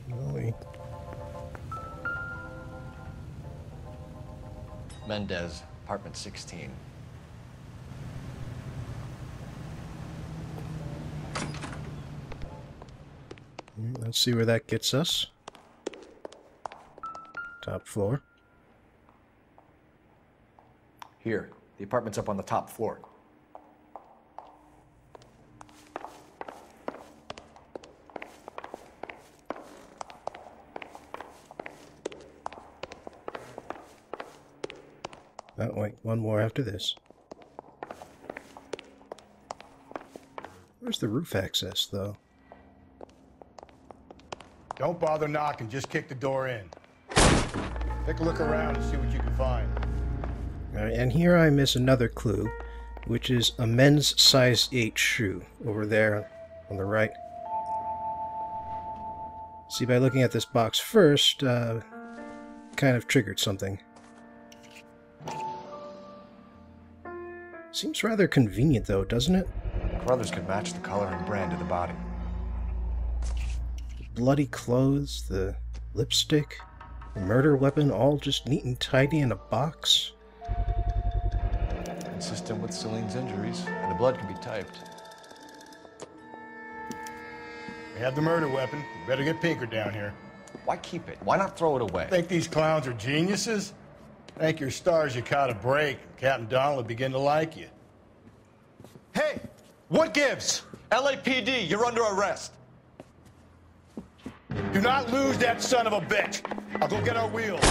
Really? Mendez, apartment 16. Let's see where that gets us. Top floor. Here, the apartment's up on the top floor. Oh, wait, one more after this. Where's the roof access, though? Don't bother knocking, just kick the door in. Take a look around and see what you can find. All right, and here I miss another clue. which is a men's size 8 shoe over there on the right. See, by looking at this box first, uh, kind of triggered something. Seems rather convenient, though, doesn't it? Carruthers could match the color and brand of the body. Bloody clothes, the lipstick, the murder weapon, all just neat and tidy in a box. Consistent with Celine's injuries, and the blood can be typed. We have the murder weapon. We better get Pinker down here. Why keep it? Why not throw it away? Think these clowns are geniuses? Thank your stars you caught a break. Captain Donnelly will begin to like you. Hey, what gives? LAPD, you're under arrest. Do not lose that son of a bitch. I'll go get our wheels.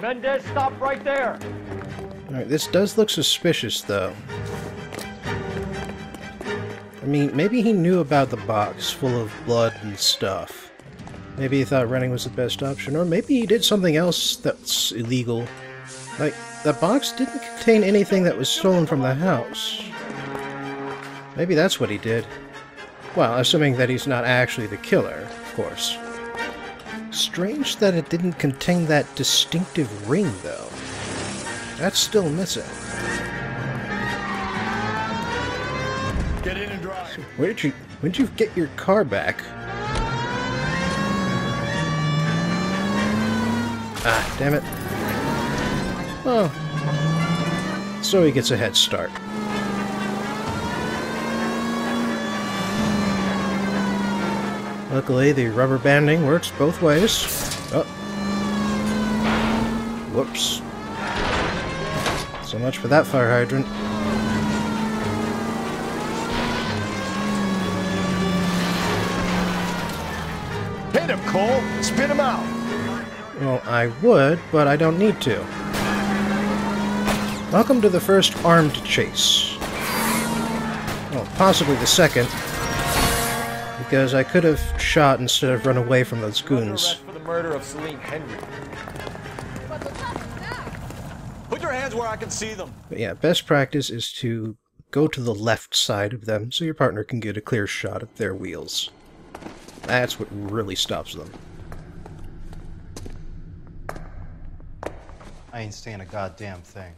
Mendez, stop right there. Alright, this does look suspicious, though. I mean, maybe he knew about the box full of blood and stuff. Maybe he thought running was the best option, or maybe he did something else that's illegal. Like, the box didn't contain anything that was stolen from the house. Maybe that's what he did. Well, assuming that he's not actually the killer, of course. Strange that it didn't contain that distinctive ring, though. That's still missing. Get in and drive. Where did you when did you get your car back? Ah, damn it. Oh. So he gets a head start. Luckily, the rubber banding works both ways. Oh. Whoops. So much for that fire hydrant. Hit him, Cole. Spit him out. Well, I would, but I don't need to. Welcome to the first armed chase. Well, possibly the second. Because I could have shot instead of run away from those goons. For the murder of Celine Henry. Put your hands where I can see them. But yeah, best practice is to go to the left side of them so your partner can get a clear shot at their wheels. That's what really stops them. I ain't saying a goddamn thing.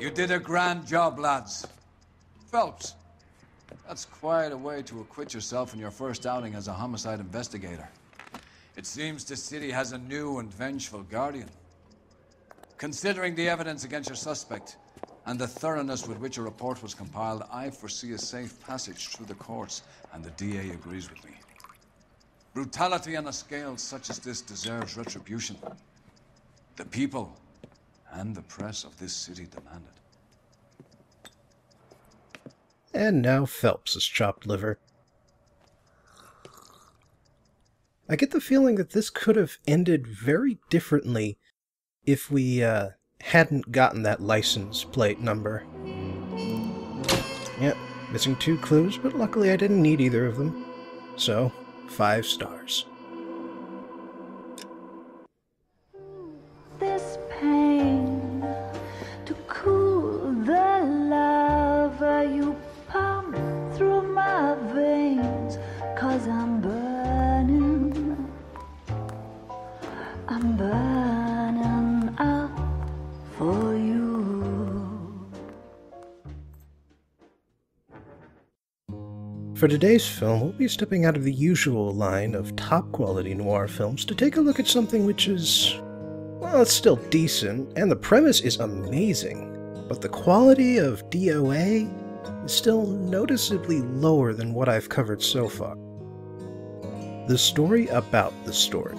You did a grand job, lads. Phelps, that's quite a way to acquit yourself in your first outing as a homicide investigator. It seems the city has a new and vengeful guardian. Considering the evidence against your suspect and the thoroughness with which a report was compiled, I foresee a safe passage through the courts, and the DA agrees with me. Brutality on a scale such as this deserves retribution. The people and the press of this city demand it. And now Phelps is chopped liver. I get the feeling that this could have ended very differently if we uh, hadn't gotten that license plate number. Yep, missing two clues, but luckily I didn't need either of them. So, five stars. For today's film, we'll be stepping out of the usual line of top quality noir films to take a look at something which is. well, it's still decent, and the premise is amazing, but the quality of DOA is still noticeably lower than what I've covered so far. The story about the story.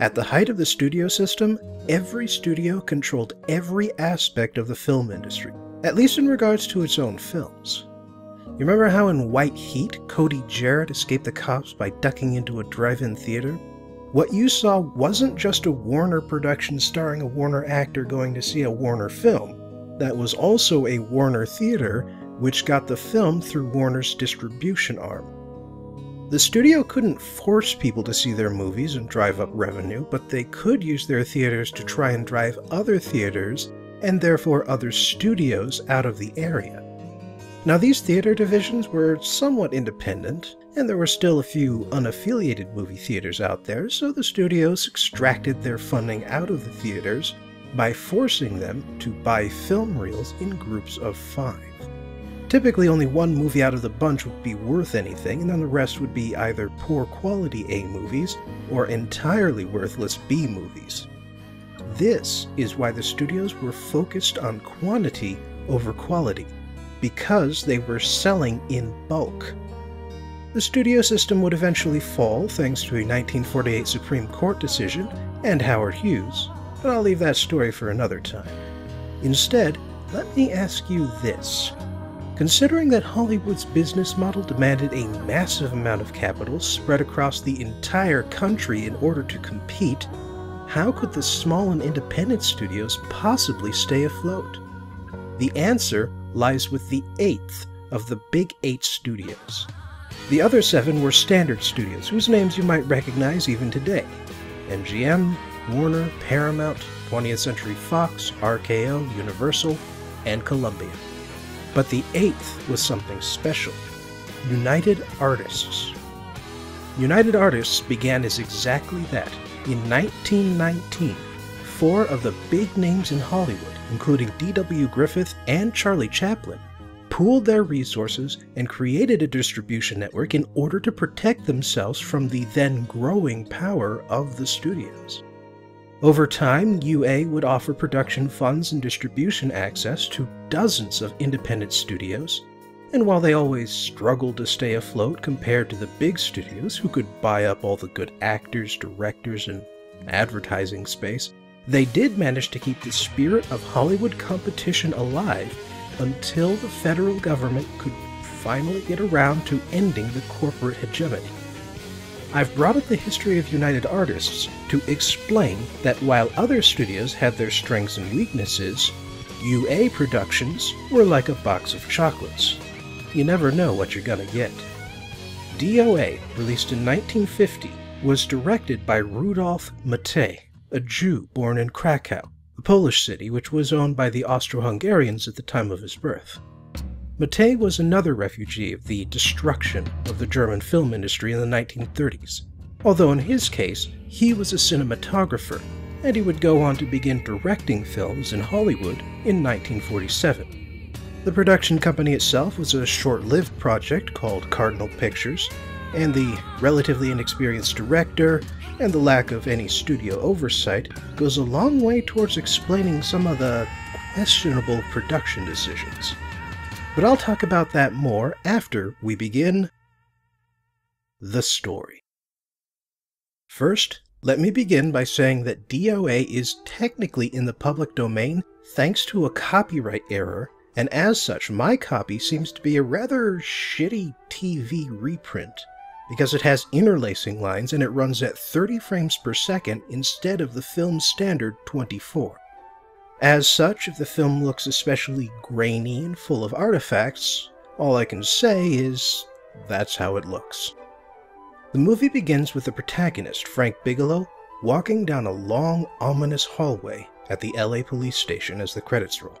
At the height of the studio system, every studio controlled every aspect of the film industry, at least in regards to its own films. You remember how in White Heat, Cody Jarrett escaped the cops by ducking into a drive in theater? What you saw wasn't just a Warner production starring a Warner actor going to see a Warner film. That was also a Warner theater which got the film through Warner's distribution arm. The studio couldn't force people to see their movies and drive up revenue, but they could use their theaters to try and drive other theaters and therefore other studios out of the area. Now, these theater divisions were somewhat independent, and there were still a few unaffiliated movie theaters out there, so the studios extracted their funding out of the theaters by forcing them to buy film reels in groups of five. Typically, only one movie out of the bunch would be worth anything, and then the rest would be either poor quality A movies or entirely worthless B movies. This is why the studios were focused on quantity over quality, because they were selling in bulk. The studio system would eventually fall thanks to a 1948 Supreme Court decision and Howard Hughes, but I'll leave that story for another time. Instead, let me ask you this. Considering that Hollywood's business model demanded a massive amount of capital spread across the entire country in order to compete, how could the small and independent studios possibly stay afloat? The answer lies with the eighth of the Big Eight studios. The other seven were standard studios, whose names you might recognize even today MGM, Warner, Paramount, 20th Century Fox, RKO, Universal, and Columbia. But the eighth was something special United Artists. United Artists began as exactly that. In 1919, four of the big names in Hollywood, including D.W. Griffith and Charlie Chaplin, pooled their resources and created a distribution network in order to protect themselves from the then growing power of the studios. Over time, UA would offer production funds and distribution access to dozens of independent studios, and while they always struggled to stay afloat compared to the big studios who could buy up all the good actors, directors, and advertising space, they did manage to keep the spirit of Hollywood competition alive until the federal government could finally get around to ending the corporate hegemony. I've brought up the history of United Artists to explain that while other studios had their strengths and weaknesses, UA Productions were like a box of chocolates. You never know what you're gonna get. DOA, released in 1950, was directed by Rudolph Maté, a Jew born in Krakow, a Polish city which was owned by the Austro-Hungarians at the time of his birth. Maté was another refugee of the destruction of the German film industry in the 1930s, although in his case, he was a cinematographer, and he would go on to begin directing films in Hollywood in 1947. The production company itself was a short lived project called Cardinal Pictures, and the relatively inexperienced director and the lack of any studio oversight goes a long way towards explaining some of the questionable production decisions. But I'll talk about that more after we begin the story. First, let me begin by saying that DOA is technically in the public domain thanks to a copyright error, and as such, my copy seems to be a rather shitty TV reprint because it has interlacing lines and it runs at 30 frames per second instead of the film's standard 24. As such, if the film looks especially grainy and full of artifacts, all I can say is that's how it looks. The movie begins with the protagonist, Frank Bigelow, walking down a long, ominous hallway at the LA police station as the credits roll.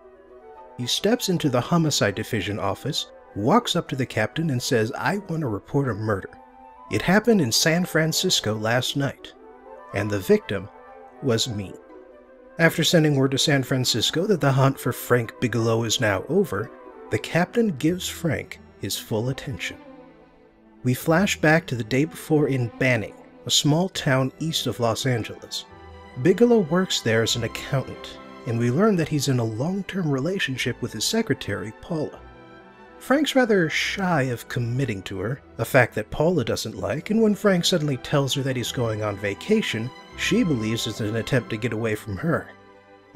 He steps into the homicide division office, walks up to the captain, and says, I want to report a murder. It happened in San Francisco last night, and the victim was me. After sending word to San Francisco that the hunt for Frank Bigelow is now over, the captain gives Frank his full attention. We flash back to the day before in Banning, a small town east of Los Angeles. Bigelow works there as an accountant, and we learn that he's in a long term relationship with his secretary, Paula. Frank's rather shy of committing to her, a fact that Paula doesn't like, and when Frank suddenly tells her that he's going on vacation, she believes it's an attempt to get away from her.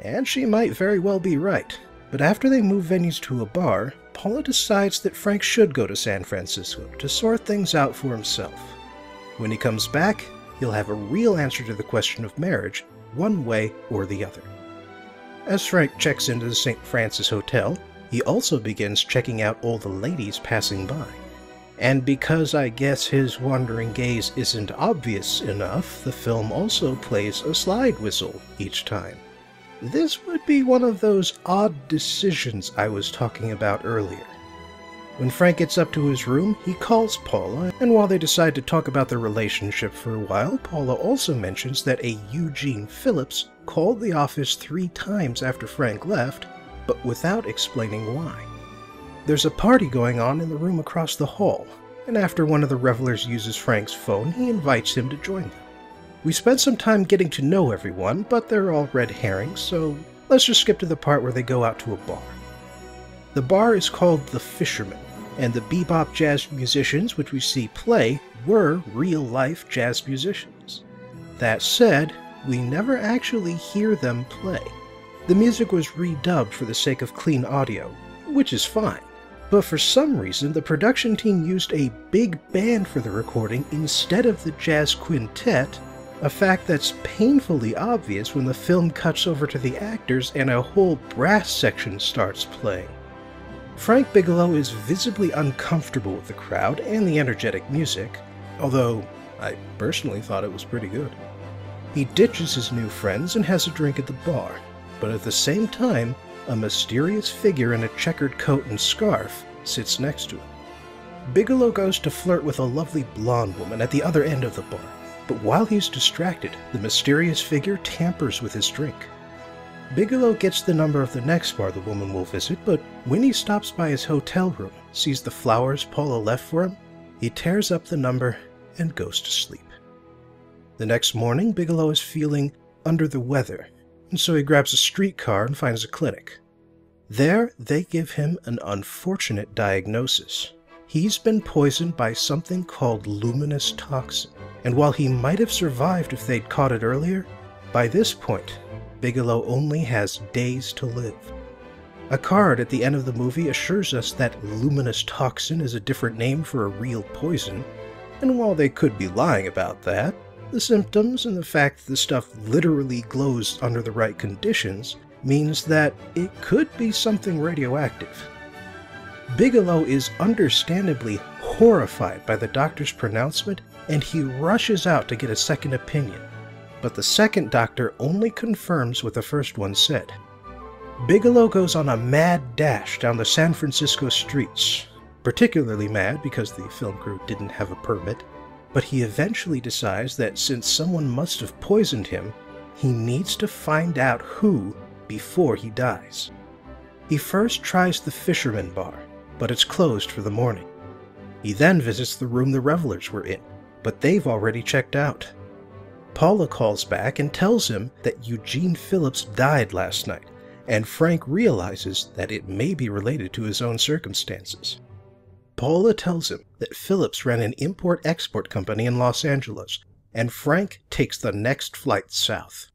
And she might very well be right. But after they move venues to a bar, Paula decides that Frank should go to San Francisco to sort things out for himself. When he comes back, he'll have a real answer to the question of marriage, one way or the other. As Frank checks into the St. Francis Hotel, He also begins checking out all the ladies passing by. And because I guess his wandering gaze isn't obvious enough, the film also plays a slide whistle each time. This would be one of those odd decisions I was talking about earlier. When Frank gets up to his room, he calls Paula, and while they decide to talk about their relationship for a while, Paula also mentions that a Eugene Phillips called the office three times after Frank left, but without explaining why. There's a party going on in the room across the hall, and after one of the revelers uses Frank's phone, he invites him to join them. We spend some time getting to know everyone, but they're all red herrings, so let's just skip to the part where they go out to a bar. The bar is called The Fisherman, and the bebop jazz musicians which we see play were real life jazz musicians. That said, we never actually hear them play. The music was redubbed for the sake of clean audio, which is fine. But for some reason, the production team used a big band for the recording instead of the jazz quintet, a fact that's painfully obvious when the film cuts over to the actors and a whole brass section starts playing. Frank Bigelow is visibly uncomfortable with the crowd and the energetic music, although I personally thought it was pretty good. He ditches his new friends and has a drink at the bar, but at the same time, a mysterious figure in a checkered coat and scarf sits next to him. Bigelow goes to flirt with a lovely blonde woman at the other end of the bar, but while he's distracted, the mysterious figure tampers with his drink. Bigelow gets the number of the next bar the woman will visit, but when he stops by his hotel room, sees the flowers Paula left for him, he tears up the number and goes to sleep. The next morning, Bigelow is feeling under the weather, and so he grabs a streetcar and finds a clinic. There, they give him an unfortunate diagnosis. He's been poisoned by something called luminous toxin, and while he might have survived if they'd caught it earlier, by this point, Bigelow only has days to live. A card at the end of the movie assures us that luminous toxin is a different name for a real poison, and while they could be lying about that, the symptoms and the fact that the stuff literally glows under the right conditions means that it could be something radioactive. Bigelow is understandably horrified by the doctor's pronouncement and he rushes out to get a second opinion but the second doctor only confirms what the first one said. Bigelow goes on a mad dash down the San Francisco streets, particularly mad because the film crew didn't have a permit, but he eventually decides that since someone must have poisoned him, he needs to find out who before he dies. He first tries the Fisherman Bar, but it's closed for the morning. He then visits the room the revelers were in, but they've already checked out. Paula calls back and tells him that Eugene Phillips died last night, and Frank realizes that it may be related to his own circumstances. Paula tells him that Phillips ran an import export company in Los Angeles, and Frank takes the next flight south.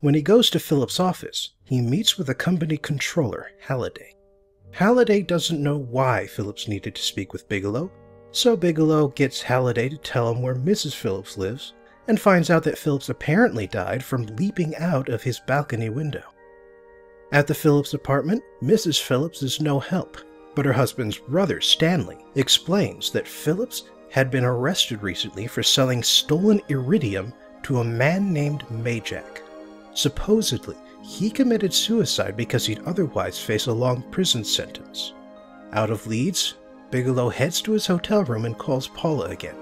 When he goes to Phillips' office, he meets with the company controller, Halliday. Halliday doesn't know why Phillips needed to speak with Bigelow, so Bigelow gets Halliday to tell him where Mrs. Phillips lives and finds out that Phillips apparently died from leaping out of his balcony window. At the Phillips apartment, Mrs. Phillips is no help, but her husband's brother, Stanley, explains that Phillips had been arrested recently for selling stolen iridium to a man named Majak. Supposedly, he committed suicide because he'd otherwise face a long prison sentence. Out of leads, Bigelow heads to his hotel room and calls Paula again.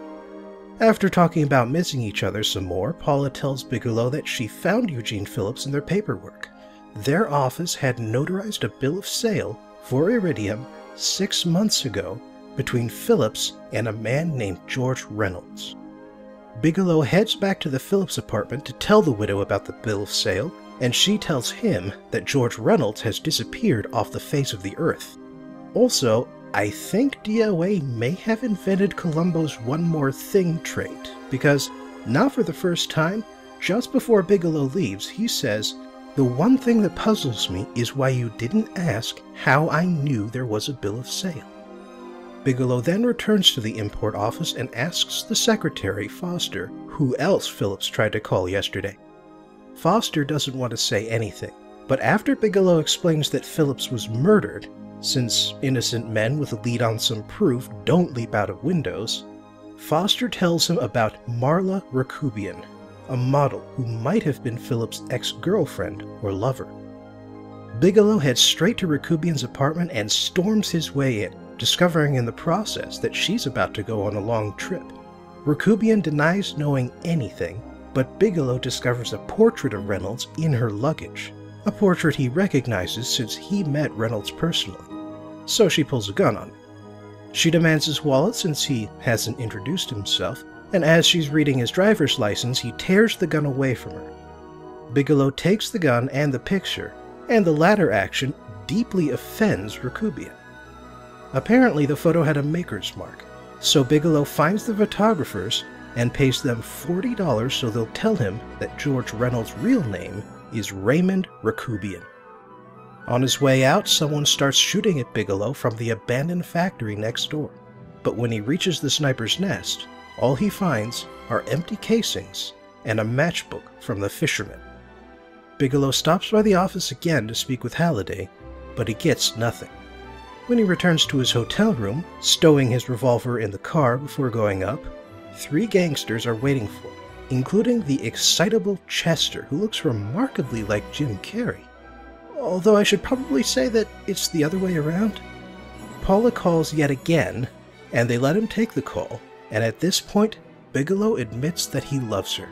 After talking about missing each other some more, Paula tells Bigelow that she found Eugene Phillips in their paperwork. Their office had notarized a bill of sale for Iridium six months ago between Phillips and a man named George Reynolds. Bigelow heads back to the Phillips apartment to tell the widow about the bill of sale, and she tells him that George Reynolds has disappeared off the face of the earth. Also, I think DOA may have invented Columbo's one more thing trait, because, not for the first time, just before Bigelow leaves, he says, The one thing that puzzles me is why you didn't ask how I knew there was a bill of sale. Bigelow then returns to the import office and asks the secretary, Foster, who else Phillips tried to call yesterday. Foster doesn't want to say anything, But after Bigelow explains that Phillips was murdered, since innocent men with a lead on some proof don't leap out of windows, Foster tells him about Marla Rakubian, a model who might have been Phillips' ex girlfriend or lover. Bigelow heads straight to Rakubian's apartment and storms his way in, discovering in the process that she's about to go on a long trip. Rakubian denies knowing anything, but Bigelow discovers a portrait of Reynolds in her luggage, a portrait he recognizes since he met Reynolds personally. So she pulls a gun on him. She demands his wallet since he hasn't introduced himself, and as she's reading his driver's license, he tears the gun away from her. Bigelow takes the gun and the picture, and the latter action deeply offends Rakubian. Apparently, the photo had a maker's mark, so Bigelow finds the photographers and pays them $40 so they'll tell him that George Reynolds' real name is Raymond Rakubian. On his way out, someone starts shooting at Bigelow from the abandoned factory next door. But when he reaches the sniper's nest, all he finds are empty casings and a matchbook from the fisherman. Bigelow stops by the office again to speak with Halliday, but he gets nothing. When he returns to his hotel room, stowing his revolver in the car before going up, three gangsters are waiting for him, including the excitable Chester, who looks remarkably like Jim Carrey. Although I should probably say that it's the other way around. Paula calls yet again, and they let him take the call, and at this point, Bigelow admits that he loves her.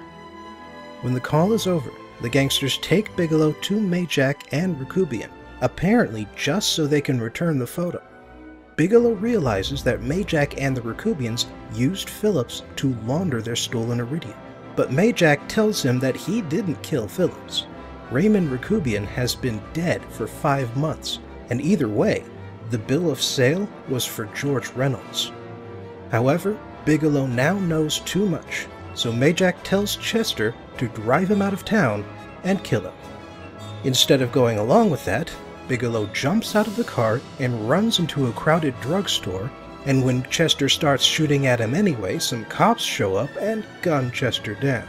When the call is over, the gangsters take Bigelow to Majak and Rakubian, apparently just so they can return the photo. Bigelow realizes that Majak and the Rakubians used Phillips to launder their stolen iridium, but Majak tells him that he didn't kill Phillips. Raymond Rakubian has been dead for five months, and either way, the bill of sale was for George Reynolds. However, Bigelow now knows too much, so Majak tells Chester to drive him out of town and kill him. Instead of going along with that, Bigelow jumps out of the car and runs into a crowded drugstore, and when Chester starts shooting at him anyway, some cops show up and gun Chester down.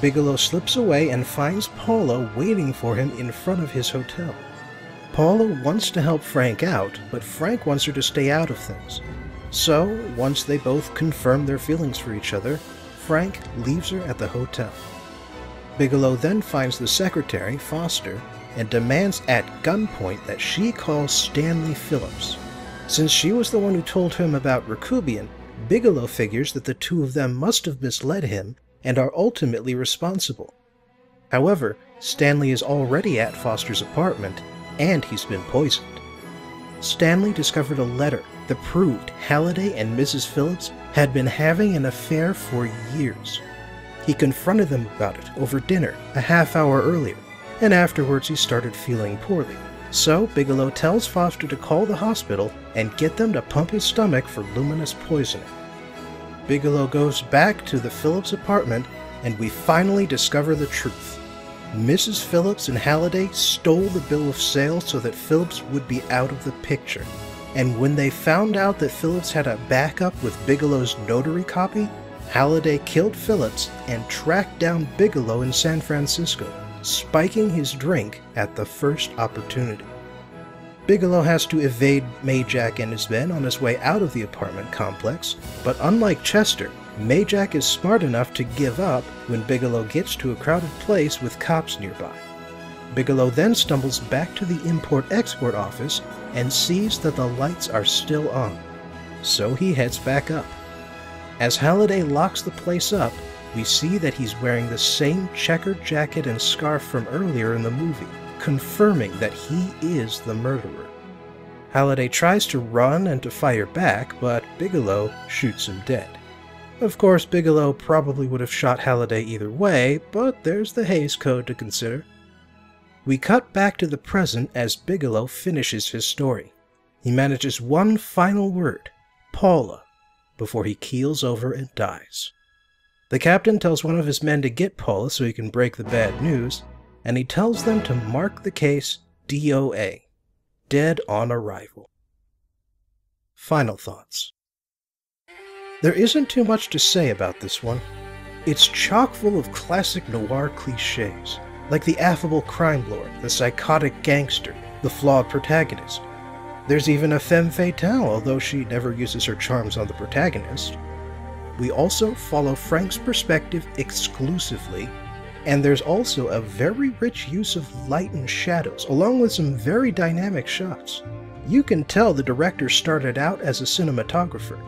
Bigelow slips away and finds Paula waiting for him in front of his hotel. Paula wants to help Frank out, but Frank wants her to stay out of things. So, once they both confirm their feelings for each other, Frank leaves her at the hotel. Bigelow then finds the secretary, Foster, and demands at gunpoint that she call Stanley Phillips. Since she was the one who told him about Rakubian, Bigelow figures that the two of them must have misled him and are ultimately responsible. However, Stanley is already at Foster's apartment, and he's been poisoned. Stanley discovered a letter that proved Halliday and Mrs. Phillips had been having an affair for years. He confronted them about it over dinner a half hour earlier, and afterwards he started feeling poorly. So Bigelow tells Foster to call the hospital and get them to pump his stomach for luminous poisoning. Bigelow goes back to the Phillips apartment, and we finally discover the truth. Mrs. Phillips and Halliday stole the bill of sale so that Phillips would be out of the picture. And when they found out that Phillips had a backup with Bigelow's notary copy, Halliday killed Phillips and tracked down Bigelow in San Francisco, spiking his drink at the first opportunity. Bigelow has to evade Majak and his men on his way out of the apartment complex, but unlike Chester, Majak is smart enough to give up when Bigelow gets to a crowded place with cops nearby. Bigelow then stumbles back to the import export office and sees that the lights are still on, so he heads back up. As Halliday locks the place up, we see that he's wearing the same checkered jacket and scarf from earlier in the movie confirming that he is the murderer. Halliday tries to run and to fire back, but Bigelow shoots him dead. Of course, Bigelow probably would have shot Halliday either way, but there's the Hays Code to consider. We cut back to the present as Bigelow finishes his story. He manages one final word, Paula, before he keels over and dies. The captain tells one of his men to get Paula so he can break the bad news, and he tells them to mark the case DOA, dead on arrival. Final thoughts. There isn't too much to say about this one. It's chock full of classic noir cliches, like the affable crime lord, the psychotic gangster, the flawed protagonist. There's even a femme fatale, although she never uses her charms on the protagonist. We also follow Frank's perspective exclusively, and there's also a very rich use of light and shadows, along with some very dynamic shots. You can tell the director started out as a cinematographer.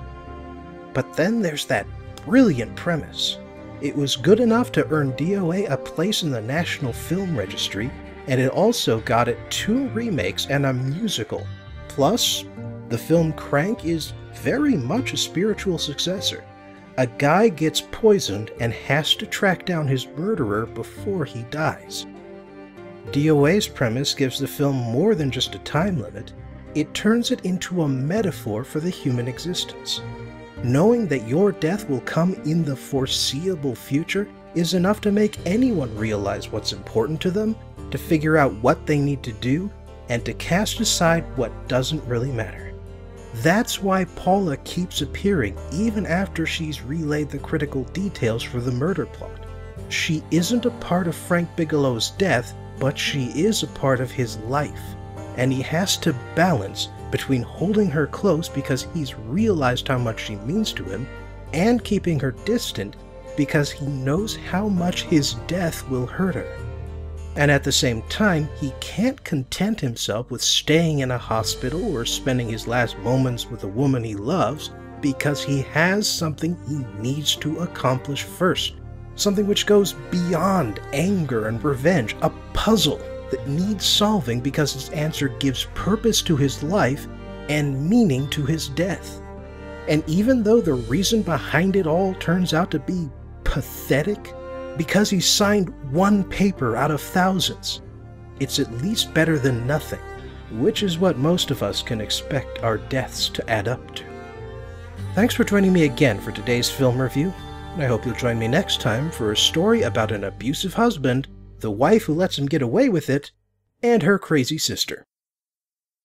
But then there's that brilliant premise. It was good enough to earn DOA a place in the National Film Registry, and it also got it two remakes and a musical. Plus, the film Crank is very much a spiritual successor. A guy gets poisoned and has to track down his murderer before he dies. DOA's premise gives the film more than just a time limit, it turns it into a metaphor for the human existence. Knowing that your death will come in the foreseeable future is enough to make anyone realize what's important to them, to figure out what they need to do, and to cast aside what doesn't really matter. That's why Paula keeps appearing even after she's relayed the critical details for the murder plot. She isn't a part of Frank Bigelow's death, but she is a part of his life, and he has to balance between holding her close because he's realized how much she means to him, and keeping her distant because he knows how much his death will hurt her. And at the same time, he can't content himself with staying in a hospital or spending his last moments with a woman he loves because he has something he needs to accomplish first. Something which goes beyond anger and revenge, a puzzle that needs solving because its answer gives purpose to his life and meaning to his death. And even though the reason behind it all turns out to be pathetic, because he signed one paper out of thousands, it's at least better than nothing, which is what most of us can expect our deaths to add up to. Thanks for joining me again for today's film review, and I hope you'll join me next time for a story about an abusive husband the wife who lets him get away with it, and her crazy sister.